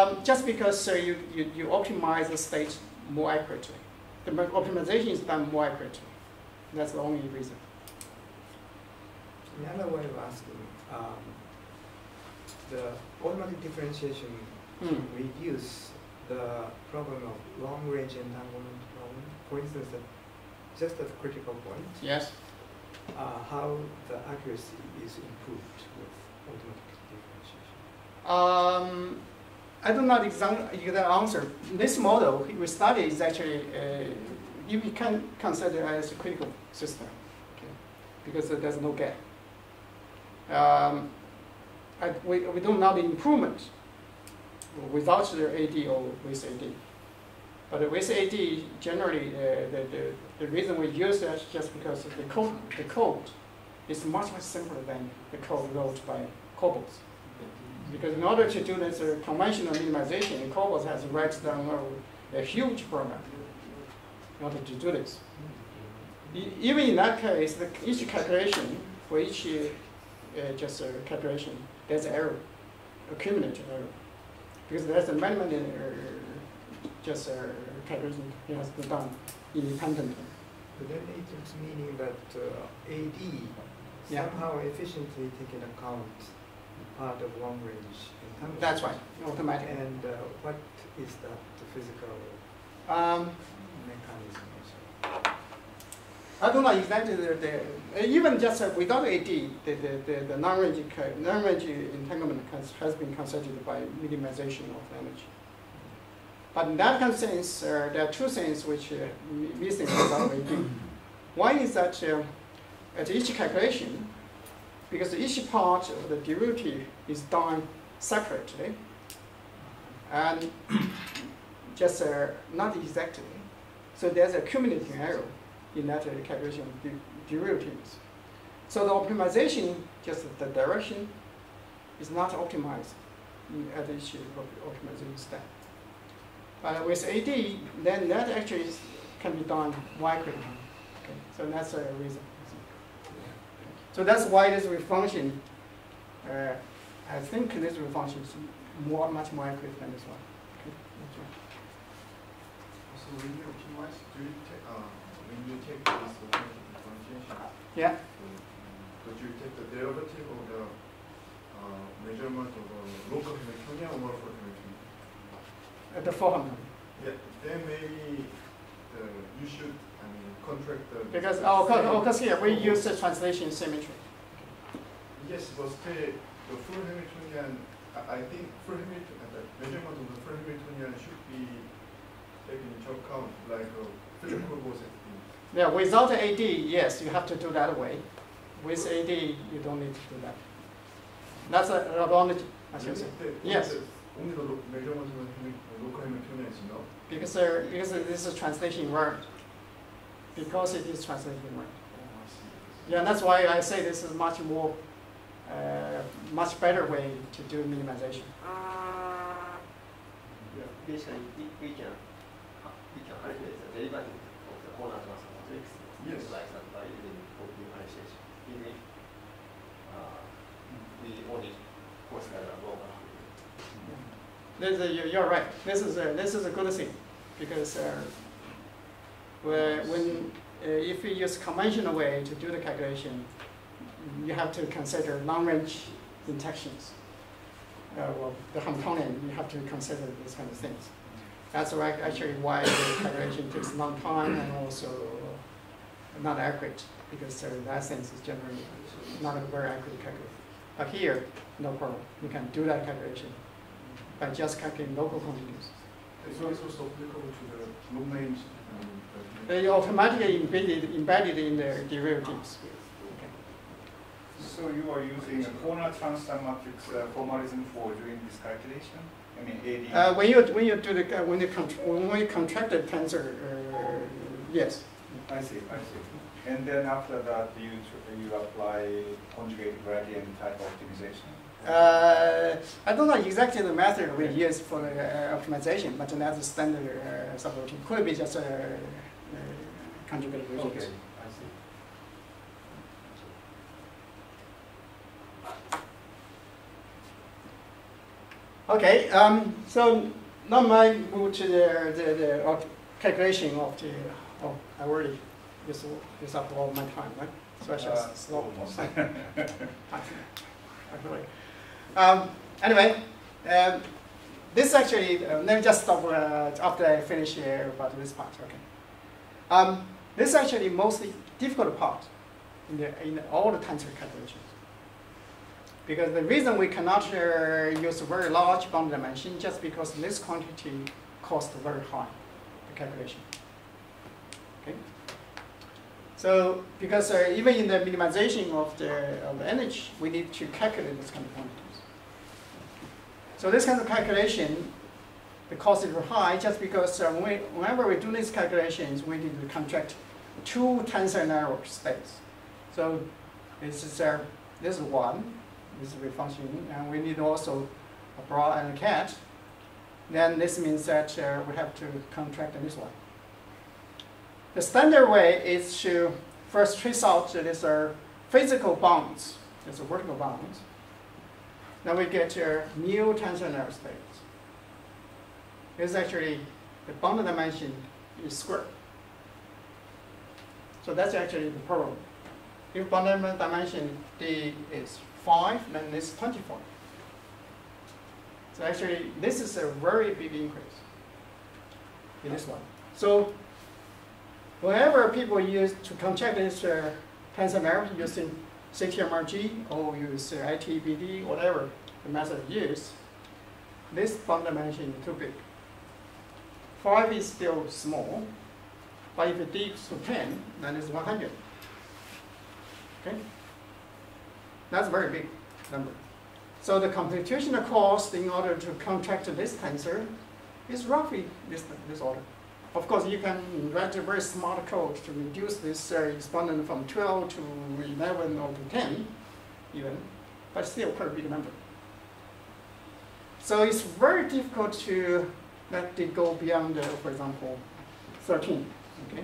AD. Um, just because uh, you, you, you optimize the state more accurately. The optimization is done more accurately. That's the only reason. Another way of asking, um, the automatic differentiation Hmm. reduce the problem of long-range entanglement problem. For instance, just at critical point, Yes. uh, how the accuracy is improved with automatic differentiation. Um, I do not exact exact answer. This model we study is actually uh, you can consider as a critical system, okay, because there's no gap. Um, we, we don't know the improvement without the AD or with AD. But with AD, generally, uh, the, the, the reason we use that is just because the code, the code is much, much simpler than the code wrote by Corboz. Because in order to do this uh, conventional minimization, Corboz has to write down a, a huge program in order to do this. E- even in that case, the, each calculation for each uh, uh, just a calculation, there's an error, accumulated error. Because there's a many, many uh, just a calculation has been done independently. But then it is meaning that uh, AD Yeah. somehow efficiently taken account part of long range. That's right, automatic. And uh, what is that the physical Um, mechanism? I don't know exactly the, the even just uh, without AD, the, the, the, the non-range non-range entanglement has, has been considered by minimization of energy. But in that kind sense, uh, there are two things which uh, missing without AD. One is that uh, at each calculation, because each part of the derivative is done separately, and just uh, not exactly, so there's a cumulative error in that uh, calculation derivatives. So the optimization, just the direction, is not optimized at each op- optimization step. But with AD, then that actually is, can be done micro. Okay, so that's a reason. So that's why this wave function, uh, I think this wave function is more, much more accurate than this one. Okay, when you optimize, do you take, uh, when you take this differentiation, Yeah. so do you take the derivative of the uh, measurement of uh, local Hamiltonian or morphic Hamiltonian? At the forehand. Yeah, then maybe uh, you should, I mean, contract the. Because, oh, because here we use the translation symmetry. Yes, but still, the full Hamiltonian, I, think full Hamiltonian, the measurement of the full Hamiltonian should be taken into account, like uh, physical thing. Yeah, without AD, yes, you have to do that way. With AD, you don't need to do that. That's an advantage, I should say. Yes. the- Only the lo- measurement of the Hami- the local Hamiltonian is enough. Because there, because this is translation word. Because it is translation word. Yeah, and that's why I say this is much more, uh, much better way to do minimization. Basically, we- we can, uh, we can calculate the derivative of the corner transfer matrix. Yes. Like. Even if, uh, is, you're- right. This is a, this is a good thing because uh, when uh, if you use conventional way to do the calculation, you have to consider long-range detections. Uh, well, the Hamiltonian, you have to consider these kind of things. That's actually why the calculation takes a long time and also not accurate because that sense is generally not a very accurate calculation. But here, no problem. You can do that calculation by just calculating local quantities. It's also applicable to the range. um, the- They automatically embedded, embedded in the derivatives. So you are using a corner transfer matrix uh, formalism for doing this calculation? I mean, AD? Uh, when you, when you do the, uh, when you, when you contract the tensor, uh, yes. I see, I see. And then after that, you, you apply conjugate gradient type optimization? Uh, I don't know exactly the method we use for the uh, optimization, but that's standard uh, subroutine. Could be just a uh, conjugate Okay. I see. Okay, um, so now I move to the, the, the calculation of the, oh, I already used, used up all my time, right? So I should Uh. Actually. Um, anyway, um, this actually, uh, let me just stop uh, after I finish here about this part, okay? Um, this is actually mostly difficult part in, the, in all the tensor calculations. Because the reason we cannot uh, use a very large bond dimension just because this quantity costs very high, the calculation. So, because uh, even in the minimization of the, of the energy, we need to calculate this kind of quantities. So this kind of calculation, the cost is high just because uh, we, whenever we do these calculations, we need to contract two tensor network states. So this is, uh, this is one, this is a function, and we need also a bra and a ket. Then this means that uh, we have to contract this one. The standard way is to first trace out these are physical bonds, these are vertical bonds. Then we get your new tensor states. This is actually the bond dimension is square. So that's actually the problem. If bond dimension D is 5, then it's 24. So actually, this is a very big increase in this one. So whenever people use to contract this uh, tensor network using CTMRG or use uh, iTEBD, whatever the method used, this bond dimension is too big. 5 is still small, but if it dips to 10, then it's 100. Okay? That's a very big number. So the computational cost in order to contract this tensor is roughly this, this order. Of course, you can write a very smart code to reduce this uh, exponent from 12 to 11 or to 10 even, but still quite a big number. So it's very difficult to let it go beyond, uh, for example, 13. Okay.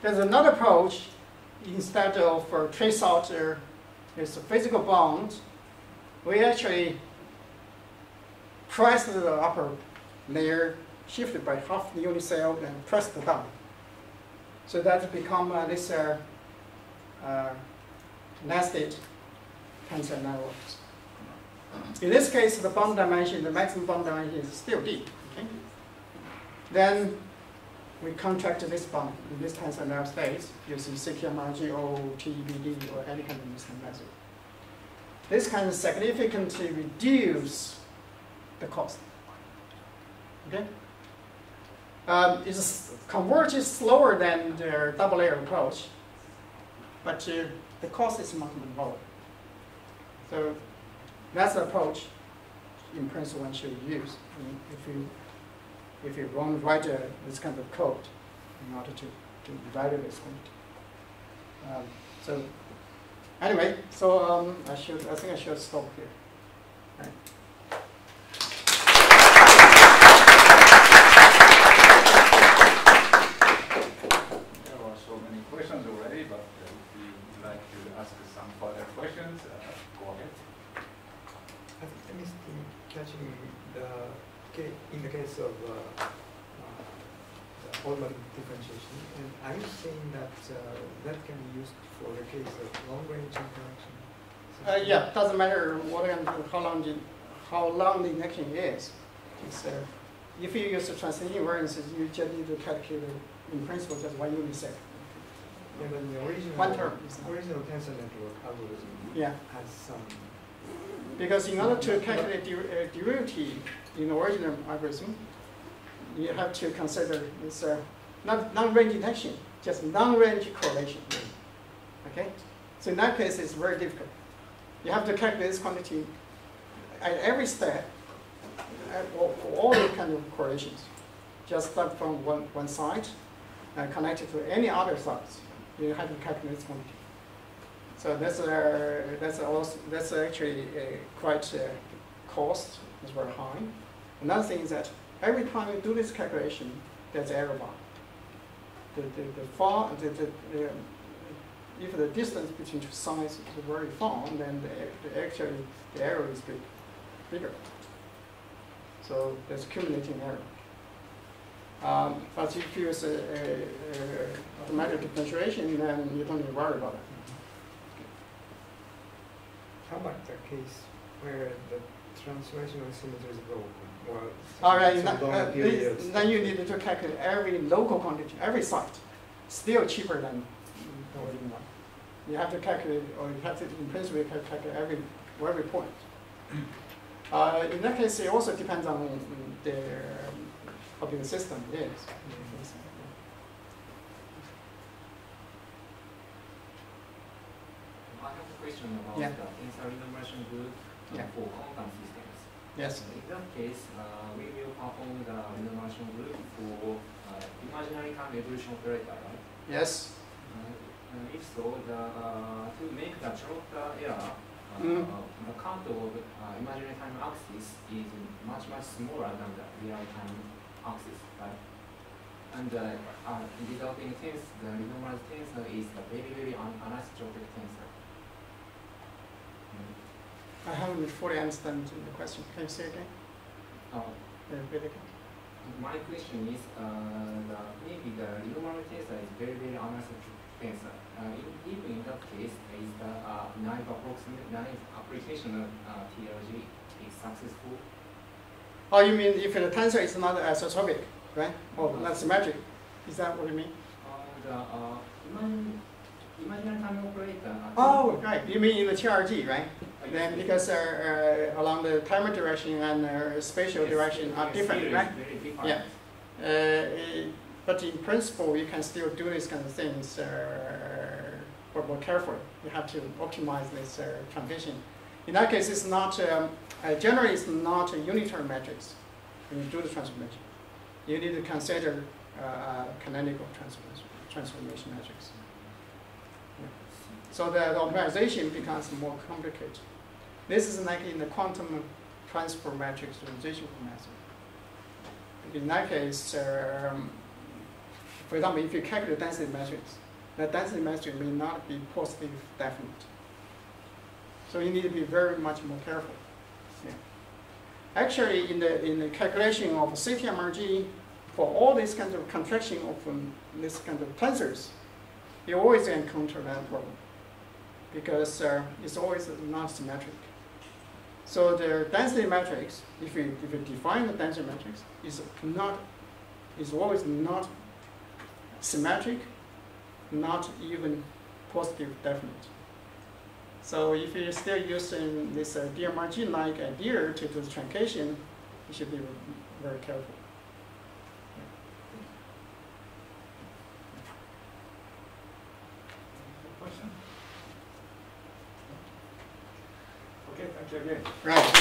There's another approach. Instead of uh, trace out uh, this physical bond, we actually press the upper layer, shift it by half the unit cell, and press the down. So that become uh, this uh, uh, nested tensor networks. In this case, the bond dimension, the maximum bond dimension is still D. Okay? Then we contract this bond in this tensor network space using CTMRG or TEBD or any kind of method. This can significantly reduce the cost. Okay? Um, it converges slower than the double layer approach, but uh, the cost is much lower. So that's the approach in principle one should use if you if you want to write uh, this kind of code in order to, to evaluate this quantity. Um, so anyway, so um, I should I think I should stop here. There are so many questions already, but uh, if you would like to ask some further questions, uh, go ahead. I think I missed in catching the ca- in the case of uh, uh, differentiation. And are you saying that uh, that can be used for the case of long-range interaction? Uh, yeah, doesn't matter what of- how long the, how long the connection is. It's, uh, if you use the transition invariances, you just need to calculate in principle just one unit cell. Yeah, but the original One term original tensor network algorithm Yeah. has some Because in order to calculate der- uh, derivative in original algorithm, you have to consider this uh, not non-range detection, just non-range correlation. Okay? So in that case, it's very difficult. You have to calculate this quantity at every step, at all, all the kind of correlations. Just start from one, one side and connect it to any other sides. You have to calculate this quantity. So that's uh, that's also that's actually uh, quite uh, cost is very high. Another thing is that every time you do this calculation, there's error bar. The the, the far the, the, the if the distance between two sides is very far, then the, the actually the error is big, bigger. So there's accumulating error. Um, but if you use a, a, a automatic differentiation, then you don't need to worry about it. How about the case where the translational symmetry is broken? Well, All right, some now, uh, this- then you need to calculate every local quantity, every site. Still cheaper than the original one. You have to calculate, or you have to, in principle, you have to calculate every, every point. Uh, in that case, it also depends on the, how big the system is. I have a question about Yeah. the tensor renormalization group Yeah. for quantum systems. Yes. In that case, uh, we will perform the renormalization group for uh, imaginary time evolution operator, right? Yes. Uh, if so, the, uh, to make the Trotter error, uh, Mm. the count of uh, imaginary time axis is much, much smaller than the real time axis, right? And uh, uh, in developing tensor, the renormalized tensor is the very, very un- anisotropic tensor. I haven't fully understand the question. Can you say again? Uh, Uh, again. My question is, uh, the, maybe the renormal tensor is very, very anisotropic tensor. Uh, in, even in that case, is the uh, naive approximate, naive application of uh, TRG is successful? Oh, you mean if the tensor is not isotropic, right? Or not symmetric? Is that what you mean? Uh, the uh, imaginary time operator. Oh, right. You mean in the TRG, right? Then because uh, uh, along the timer direction and spatial direction are different, right? Yeah. Uh, but in principle, you can still do these kind of things, uh, but more carefully. You have to optimize this uh, transition. In that case, it's not, um, uh, generally it's not a unitary matrix when you do the transformation. You need to consider uh, canonical transformation, transformation matrix. Yeah. So the optimization becomes more complicated. This is like in the quantum transfer matrix transition method. In that case, um, for example, if you calculate density matrix, the density matrix may not be positive definite. So you need to be very much more careful. Yeah. Actually, in the in the calculation of CTMRG, for all these kinds of contraction of um, this kind of tensors, you always encounter that problem because uh, it's always not symmetric. So the density matrix, if you if you define the density matrix, is not is always not symmetric, not even positive definite. So if you're still using this uh, DMRG-like idea to do the truncation, you should be very careful. Question? Okay, thank you again. Right.